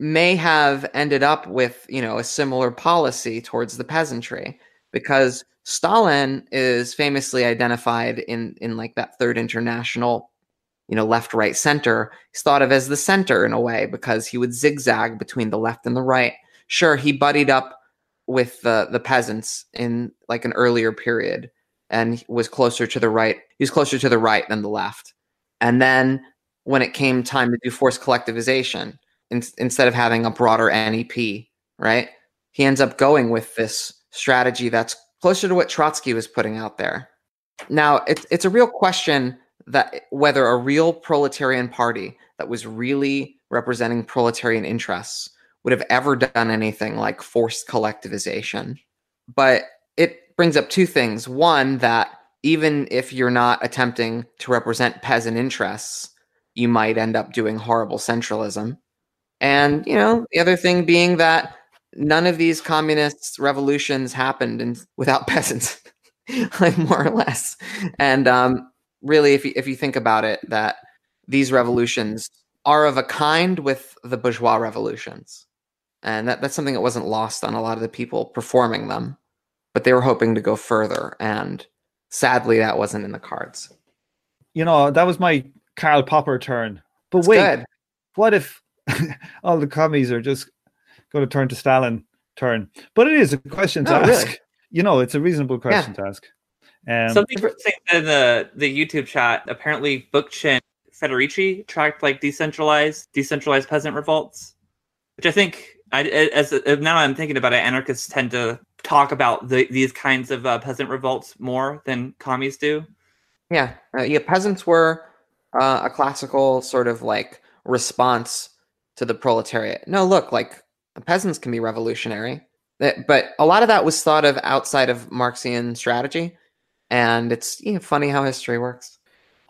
may have ended up with you know a similar policy towards the peasantry because stalin is famously identified in in like that third international you know left right center. He's thought of as the center in a way because he would zigzag between the left and the right. Sure he buddied up with the the peasants in like an earlier period and was closer to the right he was closer to the right than the left and then when it came time to do forced collectivization in, instead of having a broader nep right he ends up going with this strategy that's closer to what trotsky was putting out there now it's, it's a real question that whether a real proletarian party that was really representing proletarian interests would have ever done anything like forced collectivization. But brings up two things. One, that even if you're not attempting to represent peasant interests, you might end up doing horrible centralism. And, you know, the other thing being that none of these communist revolutions happened in, without peasants, like more or less. And um, really, if you, if you think about it, that these revolutions are of a kind with the bourgeois revolutions. And that, that's something that wasn't lost on a lot of the people performing them, but they were hoping to go further. And sadly, that wasn't in the cards. You know, that was my Karl Popper turn. But It's wait, good. what if all the commies are just going to turn to Stalin turn? But it is a question to Oh, ask. really? You know, it's a reasonable question to ask. Um, Some people saying in the the YouTube chat, apparently Bookchin Federici tracked like decentralized decentralized peasant revolts, which I think I as now I'm thinking about it, anarchists tend to talk about the, these kinds of uh, peasant revolts more than commies do. Yeah, uh, yeah. Peasants were uh, a classical sort of like response to the proletariat. No, look, like peasants can be revolutionary, eh, but a lot of that was thought of outside of Marxian strategy, and it's you know, funny how history works.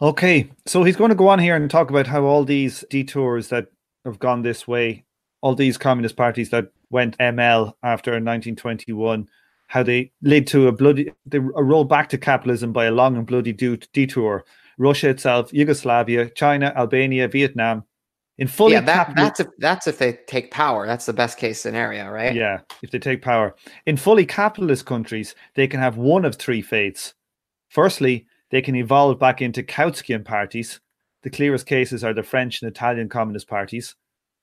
Okay, so he's going to go on here and talk about how all these detours that have gone this way, all these communist parties that went ML after 1921, how they led to a bloody they a uh, roll back to capitalism by a long and bloody detour. Russia itself, Yugoslavia, China, Albania, Vietnam, in fully yeah, that, that's if, that's if they take power. That's the best case scenario, right? Yeah, if they take power. In fully capitalist countries, they can have one of three fates. Firstly, they can evolve back into Kautskian parties. The clearest cases are the French and Italian communist parties.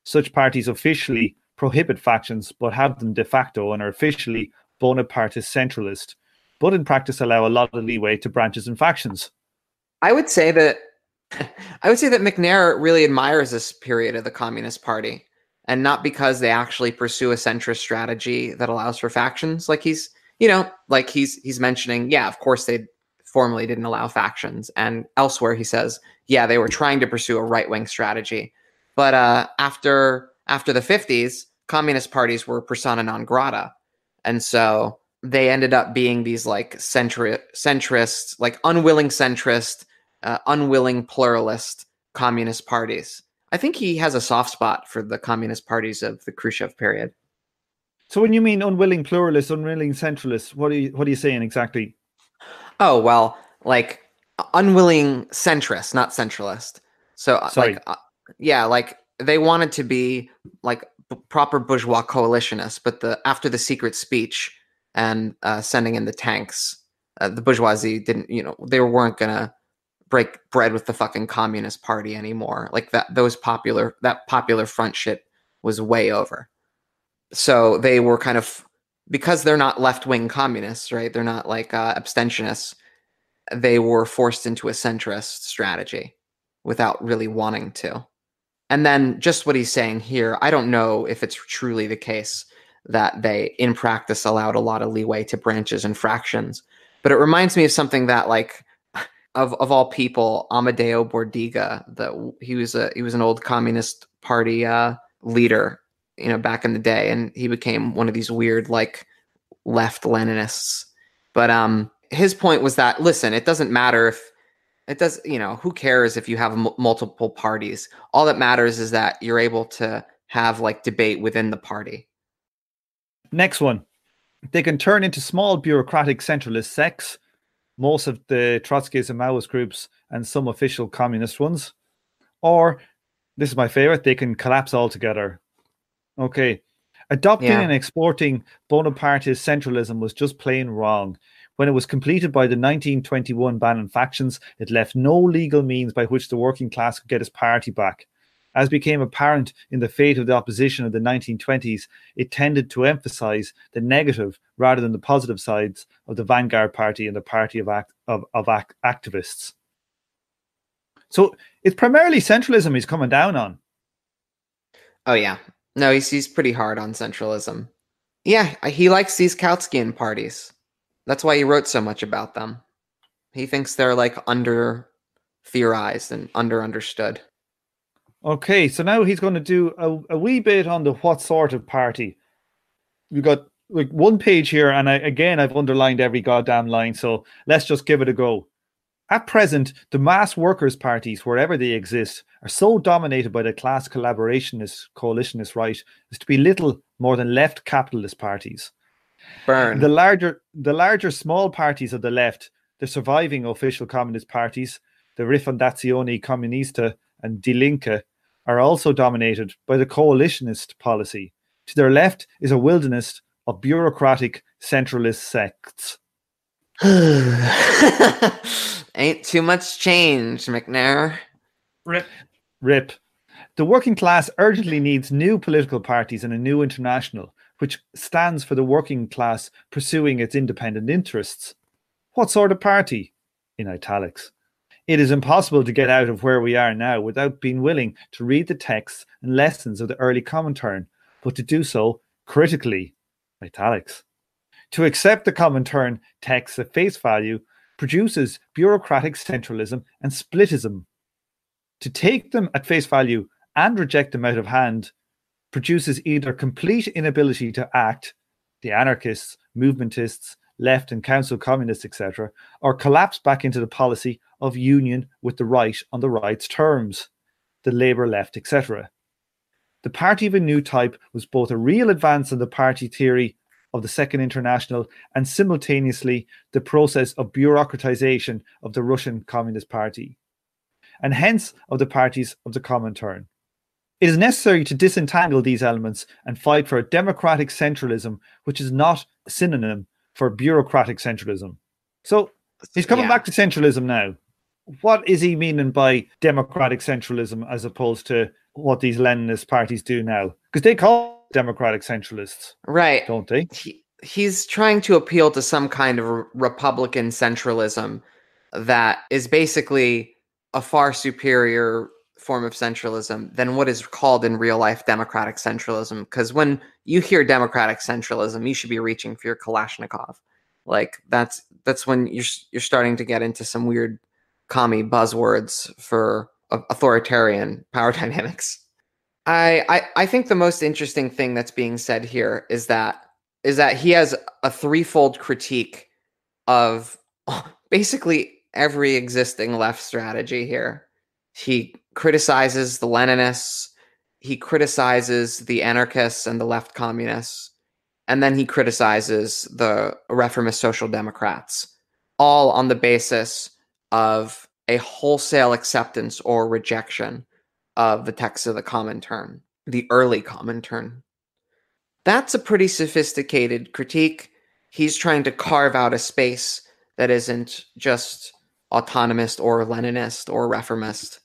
Such parties officially prohibit factions, but have them de facto and are officially Bonapartist centralist, but in practice allow a lot of leeway to branches and factions. I would say that I would say that MacNair really admires this period of the Communist Party, and not because they actually pursue a centrist strategy that allows for factions. Like he's, you know, like he's he's mentioning, yeah, of course they formally didn't allow factions, and elsewhere he says, yeah, they were trying to pursue a right wing strategy, but uh, after after the fifties, communist parties were persona non grata, and so they ended up being these like centri- centrist, like unwilling centrist uh, unwilling pluralist communist parties. I think he has a soft spot for the communist parties of the Khrushchev period. So when you mean unwilling pluralists, unwilling centralists, what are you what are you saying exactly? Oh well, like unwilling centrist, not centralist. So uh, Sorry. like uh, yeah, like they wanted to be like b- proper bourgeois coalitionists, but the after the secret speech and uh, sending in the tanks, uh, the bourgeoisie didn't, you know, they weren't gonna break bread with the fucking communist party anymore. Like that those popular that popular front shit was way over. So they were kind of because they're not left-wing communists, right? They're not like uh, abstentionists. They were forced into a centrist strategy without really wanting to. And then just what he's saying here, I don't know if it's truly the case that they in practice allowed a lot of leeway to branches and fractions, but it reminds me of something that like of of all people, Amadeo Bordiga. That he was a he was an old Communist Party uh, leader, you know, back in the day, and he became one of these weird like left Leninists. But um, his point was that listen, it doesn't matter if it does. You know, who cares if you have m- multiple parties? All that matters is that you're able to have like debate within the party. Next one. They can turn into small bureaucratic centralist sects most of the Trotskyist and Maoist groups and some official communist ones. Or, this is my favorite, they can collapse altogether. Okay. Adopting yeah. and exporting Bonapartist centralism was just plain wrong. When it was completed by the 1921 ban on factions, it left no legal means by which the working class could get its party back. As became apparent in the fate of the opposition of the 1920s, it tended to emphasize the negative rather than the positive sides of the vanguard party and the party of, act, of, of act, activists. So it's primarily centralism he's coming down on. Oh, yeah. No, he's, he's pretty hard on centralism. Yeah, he likes these Kautskian parties. That's why he wrote so much about them. He thinks they're like under theorized and under understood. Okay, so now he's going to do a, a wee bit on the what sort of party. We've got like one page here, and I, again, I've underlined every goddamn line. So let's just give it a go. At present, the mass workers' parties, wherever they exist, are so dominated by the class collaborationist, coalitionist right as to be little more than left capitalist parties. Burn. The larger, the larger small parties of the left, the surviving official communist parties, the Rifondazione Comunista and Die Linke, are also dominated by the coalitionist policy. To their left is a wilderness of bureaucratic centralist sects. Ain't too much change, MacNair. Rip. Rip. The working class urgently needs new political parties and a new international, which stands for the working class pursuing its independent interests. What sort of party? In italics. It is impossible to get out of where we are now without being willing to read the texts and lessons of the early Comintern, but to do so critically. Italics. To accept the Comintern texts at face value produces bureaucratic centralism and splitism. To take them at face value and reject them out of hand produces either complete inability to act, the anarchists, movementists, left and council communists, etc., or collapse back into the policy of union with the right on the right's terms, the Labour left, etc. The party of a new type was both a real advance in the party theory of the Second International and simultaneously the process of bureaucratization of the Russian Communist Party, and hence of the parties of the Comintern. It is necessary to disentangle these elements and fight for a democratic centralism which is not a synonym for bureaucratic centralism. So he's coming yeah. back to centralism now. What is he meaning by democratic centralism as opposed to what these Leninist parties do now? Because they call democratic centralists, right? Don't they? He, he's trying to appeal to some kind of republican centralism that is basically a far superior form of centralism than what is called in real life democratic centralism. Because when you hear democratic centralism, you should be reaching for your Kalashnikov. Like that's that's when you're you're starting to get into some weird commie buzzwords for authoritarian power dynamics. I, I I think the most interesting thing that's being said here is that is that he has a threefold critique of basically every existing left strategy here. He criticizes the Leninists, he criticizes the anarchists and the left communists, and then he criticizes the reformist social democrats, all on the basis of a wholesale acceptance or rejection of the text of the Comintern, the early Comintern. That's a pretty sophisticated critique. He's trying to carve out a space that isn't just autonomist or Leninist or reformist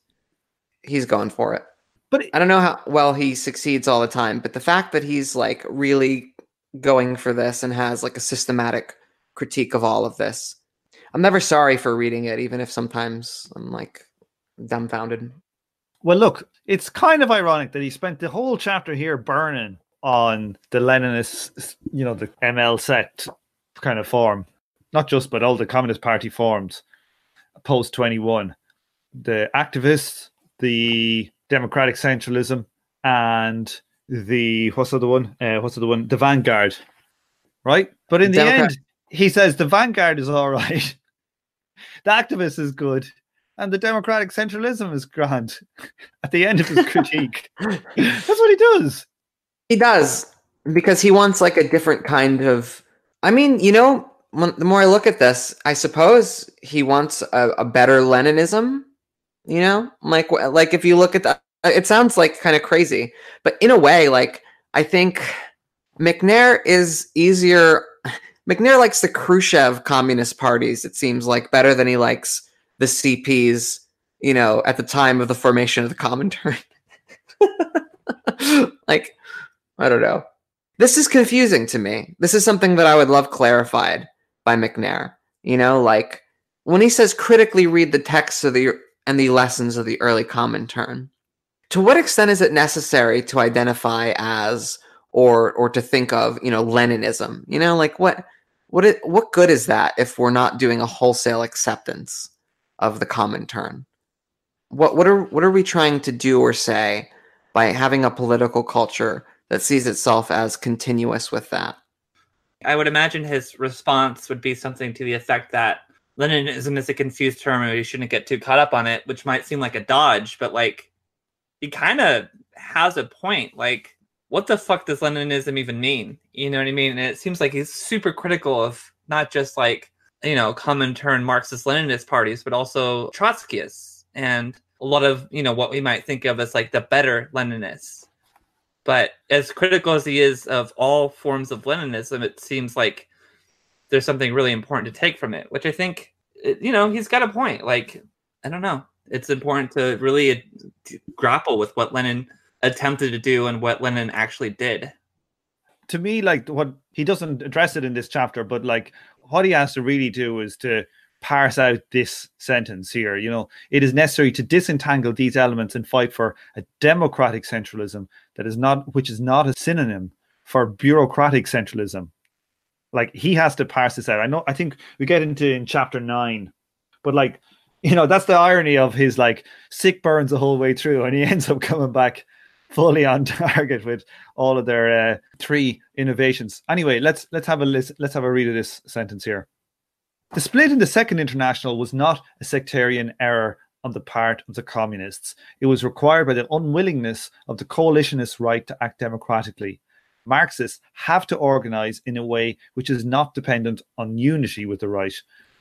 he's going for it. But I don't know how well he succeeds all the time, but the fact that he's like really going for this and has like a systematic critique of all of this. I'm never sorry for reading it, even if sometimes I'm like dumbfounded. Well, look, it's kind of ironic that he spent the whole chapter here burning on the Leninist, you know, the ML set kind of form, not just, but all the Communist Party forms post 21. The activists, the democratic centralism and the what's the other one? Uh, what's the other one? The vanguard, right? But in the end, he says the vanguard is all right. the activist is good, and the democratic centralism is grand. At the end of his critique, that's what he does. He does because he wants like a different kind of. I mean, you know, the more I look at this, I suppose he wants a, a better Leninism you know, like like if you look at that, uh, it sounds like kind of crazy, but in a way, like I think MacNair is easier. MacNair likes the Khrushchev communist parties. It seems like better than he likes the CPs. You know, at the time of the formation of the Comintern. like, I don't know. This is confusing to me. This is something that I would love clarified by MacNair. You know, like when he says critically read the text of the and the lessons of the early Common Comintern. To what extent is it necessary to identify as or or to think of, you know, Leninism? You know, like what what it, what good is that if we're not doing a wholesale acceptance of the Comintern? What what are what are we trying to do or say by having a political culture that sees itself as continuous with that? I would imagine his response would be something to the effect that Leninism is a confused term and we shouldn't get too caught up on it, which might seem like a dodge, but like he kind of has a point. Like, what the fuck does Leninism even mean? You know what I mean? And it seems like he's super critical of not just like, you know, Comintern Marxist Leninist parties, but also Trotskyists and a lot of, you know, what we might think of as like the better Leninists. But as critical as he is of all forms of Leninism, it seems like there's something really important to take from it, which I think, you know, he's got a point. Like, I don't know. It's important to really uh, grapple with what Lenin attempted to do and what Lenin actually did. To me, like what he doesn't address it in this chapter, but like what he has to really do is to parse out this sentence here. You know, it is necessary to disentangle these elements and fight for a democratic centralism that is not, which is not a synonym for bureaucratic centralism. Like he has to parse this out. I know. I think we get into in chapter nine, but like you know, that's the irony of his like sick burns the whole way through, and he ends up coming back fully on target with all of their uh, three innovations. Anyway, let's let's have a list, let's have a read of this sentence here. The split in the Second International was not a sectarian error on the part of the communists. It was required by the unwillingness of the coalitionist right to act democratically. Marxists have to organize in a way which is not dependent on unity with the right.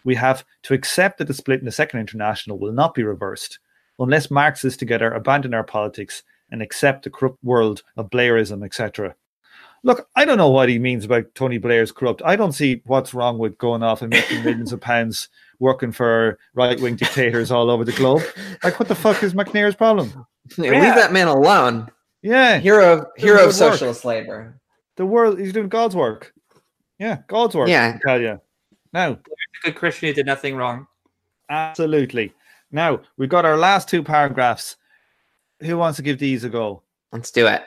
We have to accept that the split in the Second International will not be reversed unless Marxists together abandon our politics and accept the corrupt world of Blairism, etc. Look, I don't know what he means about Tony Blair's corrupt. I don't see what's wrong with going off and making millions of pounds working for right wing dictators all over the globe. Like, what the fuck is MacNair's problem? Yeah, Leave that man alone. Yeah, hero, hero of socialist work. labor. The world, he's doing God's work. Yeah, God's work. Yeah, I tell you. Now, good Christian, he did nothing wrong. Absolutely. Now we've got our last two paragraphs who wants to give these a go? Let's do it.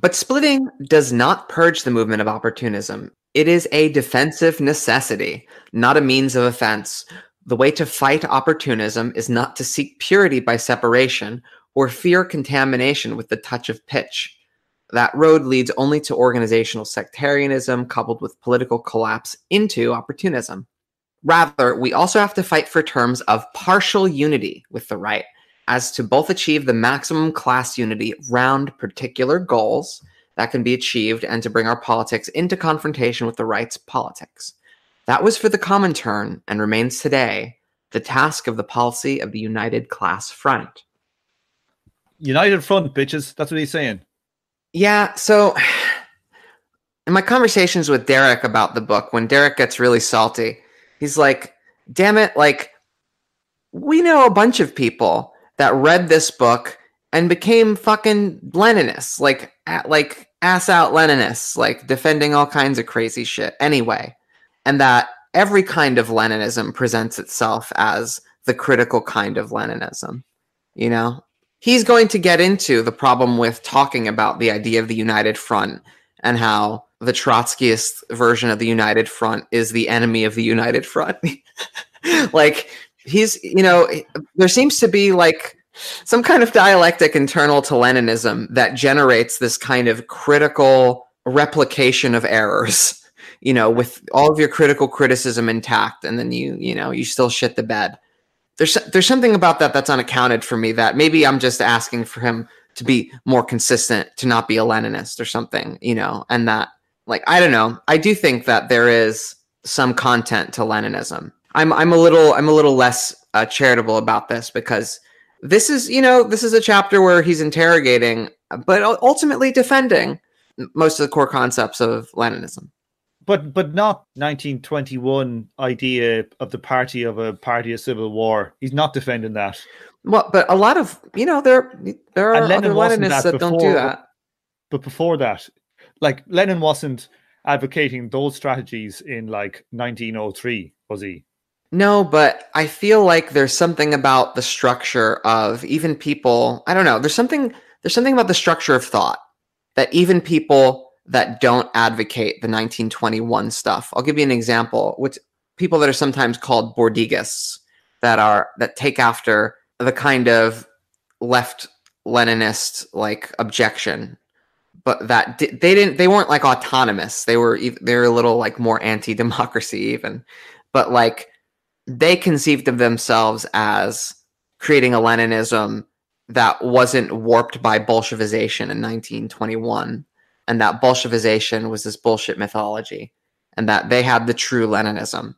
But splitting does not purge the movement of opportunism. It is a defensive necessity, not a means of offense. The way to fight opportunism is not to seek purity by separation or fear contamination with the touch of pitch. That road leads only to organizational sectarianism coupled with political collapse into opportunism. Rather, we also have to fight for terms of partial unity with the right as to both achieve the maximum class unity round particular goals that can be achieved and to bring our politics into confrontation with the right's politics. That was for the Comintern and remains today the task of the policy of the United Class Front. United Front, bitches. That's what he's saying. Yeah. So, in my conversations with Derek about the book, when Derek gets really salty, he's like, damn it, like, we know a bunch of people that read this book and became fucking Leninists, like like ass out Leninists, like defending all kinds of crazy shit. Anyway, and that every kind of Leninism presents itself as the critical kind of Leninism. You know, he's going to get into the problem with talking about the idea of the United Front and how the Trotskyist version of the United Front is the enemy of the United Front. like he's you know there seems to be like some kind of dialectic internal to Leninism that generates this kind of critical replication of errors. You know, with all of your critical criticism intact, and then you you know you still shit the bed. There's there's something about that that's unaccounted for me. That maybe I'm just asking for him to be more consistent, to not be a Leninist or something. You know, and that like I don't know. I do think that there is some content to Leninism I'm I'm a little I'm a little less uh, charitable about this because this is you know this is a chapter where he's interrogating but ultimately defending most of the core concepts of Leninism. But but not 1921 idea of the party of a party of civil war. He's not defending that. Well, but a lot of you know there there are other Leninists that, that before, don't do that. But before that, like Lenin wasn't advocating those strategies in like 1903, was he? No, but I feel like there's something about the structure of even people, I don't know, there's something there's something about the structure of thought that even people that don't advocate the 1921 stuff. I'll give you an example with people that are sometimes called Bordigists that are that take after the kind of left Leninist like objection but that they didn't they weren't like autonomous. They were they were a little like more anti-democracy even. But like they conceived of themselves as creating a Leninism that wasn't warped by Bolshevization in 1921, and that Bolshevization was this bullshit mythology, and that they had the true Leninism.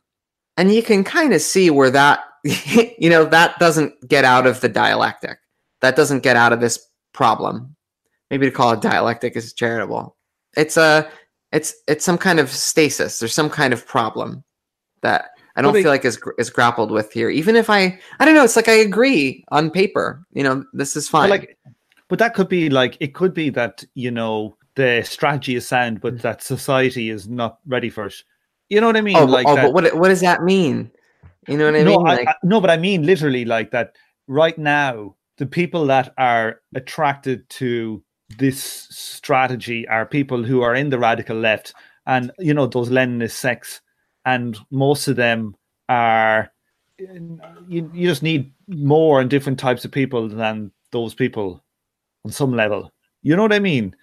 And you can kind of see where that, you know, that doesn't get out of the dialectic. That doesn't get out of this problem. Maybe to call it dialectic is charitable. It's a, it's it's some kind of stasis. There's some kind of problem that I don't feel like is is grappled with here. Even if I, I don't know. It's like I agree on paper. You know, this is fine. But like, but that could be like it could be that you know the strategy is sound, but mm. that society is not ready for it. You know what I mean? Oh, like oh that, but what what does that mean? You know what I no, mean? I, Like, I- no, but I mean literally like that. Right now, the people that are attracted to this strategy are people who are in the radical left, and you know those Leninist sects, and most of them are. You, you just need more and different types of people than those people on some level. You know what I mean?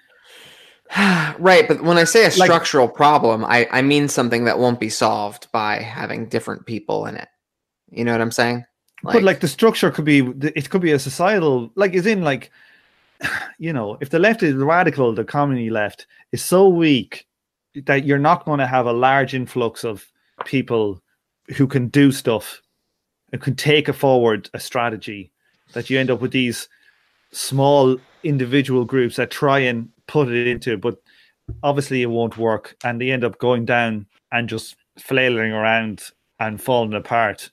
right, but when I say a Like- structural problem, I, I mean something that won't be solved by having different people in it. You know what I'm saying? but like the structure could be it could be a societal like is in like you know if the left is radical the community left is so weak that you're not going to have a large influx of people who can do stuff and can take a forward a strategy that you end up with these small individual groups that try and put it into but obviously it won't work and they end up going down and just flailing around and falling apart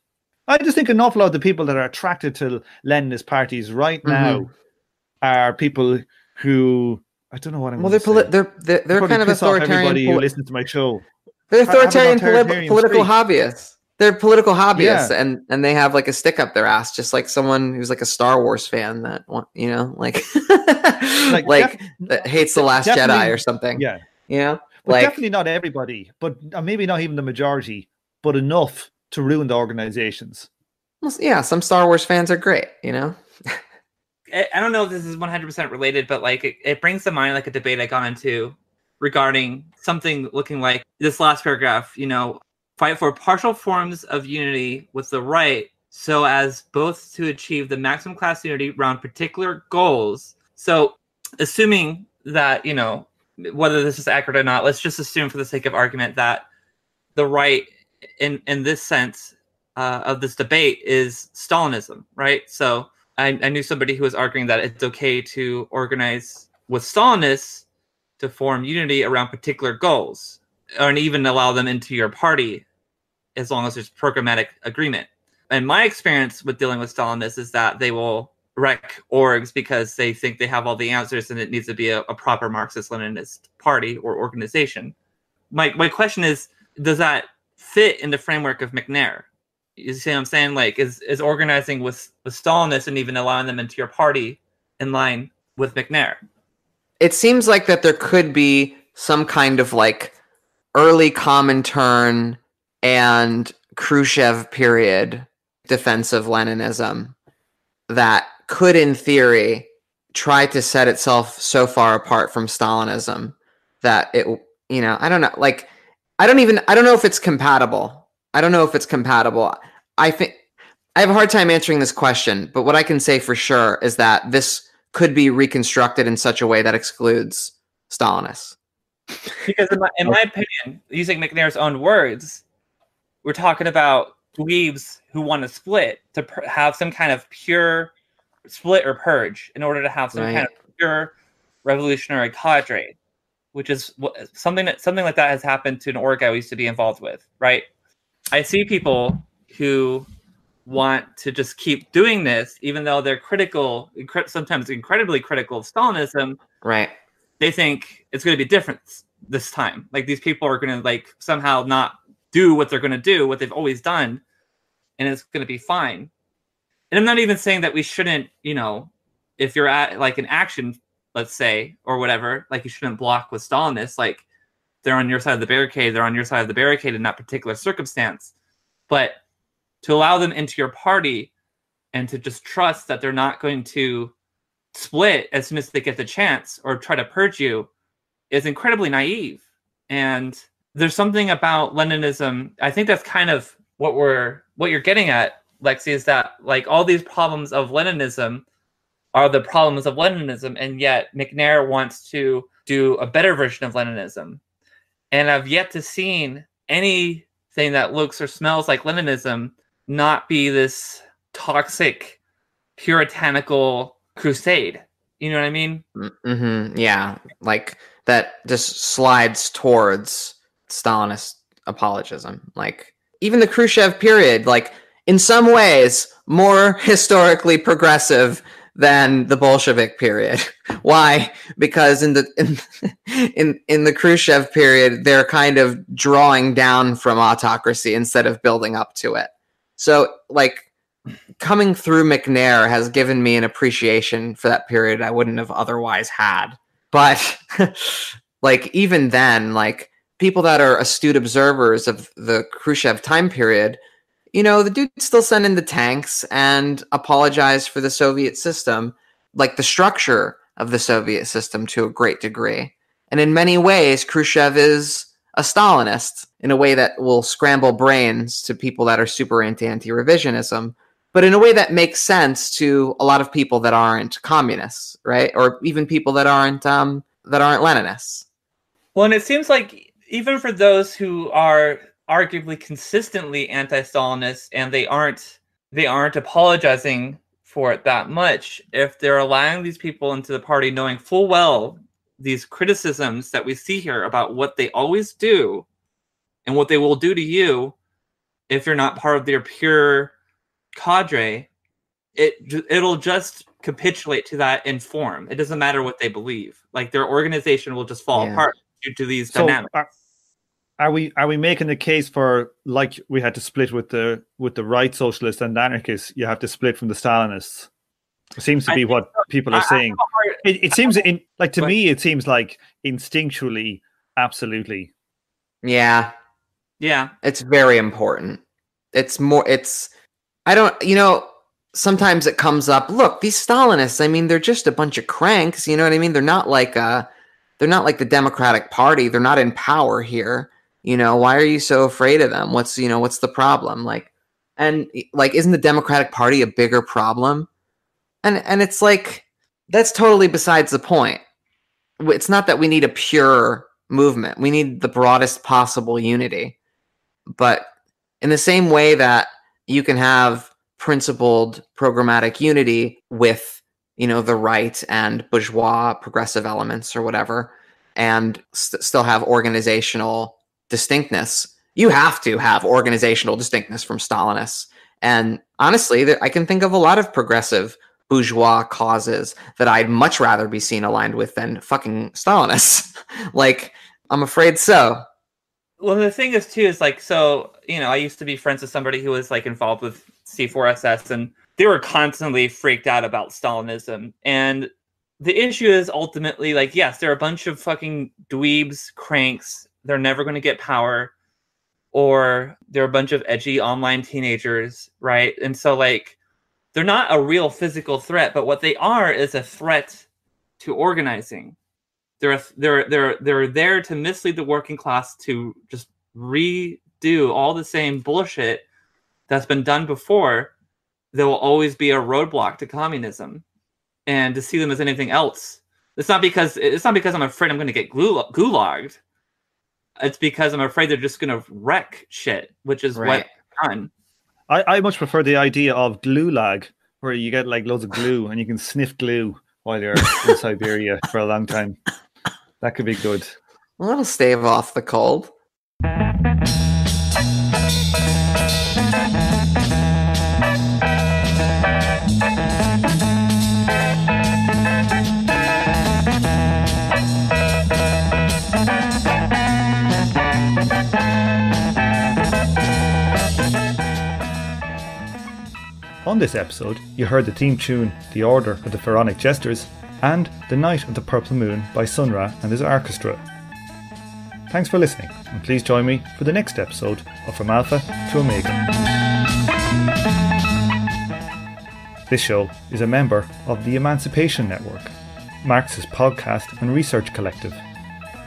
I just think an awful lot of the people that are attracted to Leninist parties right Mm-hmm. now are people who I don't know what I'm. well, they're, poli- they're they're they're Probably kind of authoritarian. Everybody who poli- listens to my show. they're authoritarian poli- political hobbyists. They're political hobbyists, Yeah. and and they have like a stick up their ass, just like someone who's like a Star Wars fan that want you know like like, def- that hates the Last Jedi or something. yeah, you know, but like definitely not everybody, but uh, maybe not even the majority, but enough to ruin the organizations. well, yeah, some Star Wars fans are great. You know, I I don't know if this is 100% related, but like it, it brings to mind like a debate I got into regarding something looking like this last paragraph, you know, fight for partial forms of unity with the right so as both to achieve the maximum class unity around particular goals. So, assuming that, you know, whether this is accurate or not, let's just assume for the sake of argument that the right in in this sense uh, of this debate is Stalinism, right? So, I, I knew somebody who was arguing that it's okay to organize with Stalinists to form unity around particular goals, and even allow them into your party, as long as there's programmatic agreement. And my experience with dealing with Stalinists is that they will wreck orgs because they think they have all the answers, and it needs to be a, a proper Marxist-Leninist party or organization. My my question is, does that fit in the framework of MacNair? You see what I'm saying? Like, is is organizing with with Stalinists and even allowing them into your party in line with MacNair? it seems like that there could be some kind of like early Comintern and Khrushchev period defense of Leninism that could, in theory, try to set itself so far apart from Stalinism that it, you know, I don't know, like, I don't even, I don't know if it's compatible. I don't know if it's compatible. I think I have a hard time answering this question, but what I can say for sure is that this could be reconstructed in such a way that excludes Stalinists. Because in my, in my opinion, using MacNair's own words, we're talking about dweebs who want to split to pr- have some kind of pure split or purge in order to have some kind of pure revolutionary cadre, which is what, something that something like that has happened to an org I used to be involved with. Right? I see people who want to just keep doing this, even though they're critical, sometimes incredibly critical of Stalinism Right. They think it's going to be different this time. Like these people are going to like somehow not do what they're going to do, what they've always done, and it's going to be fine. And I'm not even saying that we shouldn't, you know, if you're at like an action, let's say, or whatever, like you shouldn't block with Stalinists. Like they're on your side of the barricade, they're on your side of the barricade in that particular circumstance. But to allow them into your party and to just trust that they're not going to split as soon as they get the chance or try to purge you is incredibly naive. And there's something about Leninism. I think that's kind of what we're what you're getting at, Lexi, is that like all these problems of Leninism are the problems of Leninism, and yet MacNair wants to do a better version of Leninism. And I've yet to seen anything that looks or smells like Leninism not be this toxic, puritanical crusade. You know what I mean? Mm-hmm. Yeah. Like that just slides towards Stalinist apologism. Like even the Khrushchev period, like in some ways, more historically progressive than the Bolshevik period. Why? Because in the in, in in the Khrushchev period, they're kind of drawing down from autocracy instead of building up to it. So, like, coming through MacNair has given me an appreciation for that period I wouldn't have otherwise had. But, like, even then, like, people that are astute observers of the Khrushchev time period, you know, the dude still sent in the tanks and apologized for the Soviet system, like the structure of the Soviet system to a great degree. And in many ways, Khrushchev is a Stalinist in a way that will scramble brains to people that are super into anti revisionism, but in a way that makes sense to a lot of people that aren't communists, right? Or even people that aren't um, that aren't Leninists. Well, and it seems like even for those who are arguably consistently anti-Stalinist and they aren't they aren't apologizing for it that much, if they're allowing these people into the party knowing full well these criticisms that we see here about what they always do and what they will do to you if you're not part of their pure cadre it it'll just capitulate to that in form it doesn't matter what they believe like their organization will just fall yeah. apart due to these so dynamics are, are, we are we making the case for like we had to split with the with the right socialists and anarchists you have to split from the stalinists it seems to be what people are saying. It, it seems in like to me, it seems like instinctually, absolutely. Yeah, yeah, it's very important. It's more. It's I don't. You know, sometimes it comes up. Look, these Stalinists. I mean, they're just a bunch of cranks. You know what I mean? They're not like uh they're not like the Democratic Party. They're not in power here. You know, why are you so afraid of them? What's you know what's the problem? Like, and like, isn't the Democratic Party a bigger problem? and and it's like that's totally besides the point it's not that we need a pure movement we need the broadest possible unity but in the same way that you can have principled programmatic unity with you know the right and bourgeois progressive elements or whatever and st- still have organizational distinctness you have to have organizational distinctness from stalinists and honestly i can think of a lot of progressive bourgeois causes that I'd much rather be seen aligned with than fucking Stalinists. like, I'm afraid so. Well, the thing is, too, is like, so, you know, I used to be friends with somebody who was like involved with C4SS, and they were constantly freaked out about Stalinism. And the issue is ultimately like, yes, they're a bunch of fucking dweebs, cranks. They're never going to get power. Or they're a bunch of edgy online teenagers, right? And so, like, they're not a real physical threat, but what they are is a threat to organizing. They're they're they're they're there to mislead the working class to just redo all the same bullshit that's been done before. There will always be a roadblock to communism, and to see them as anything else. It's not because it's not because I'm afraid I'm going to get gulagged. It's because I'm afraid they're just going to wreck shit, which is right. what done. I, I much prefer the idea of glue lag, where you get like loads of glue and you can sniff glue while you're in Siberia for a long time. That could be good. Well, that'll stave off the cold. On this episode, you heard the theme tune The Order of the Pharaonic Jesters and The Night of the Purple Moon by Sun Ra and his orchestra. Thanks for listening, and please join me for the next episode of From Alpha to Omega. This show is a member of the Emancipation Network, Marxist podcast and research collective.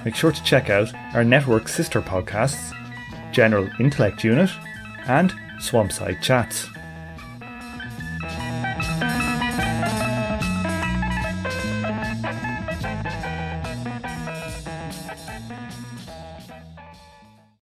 Make sure to check out our network sister podcasts, General Intellect Unit and Swampside Chats.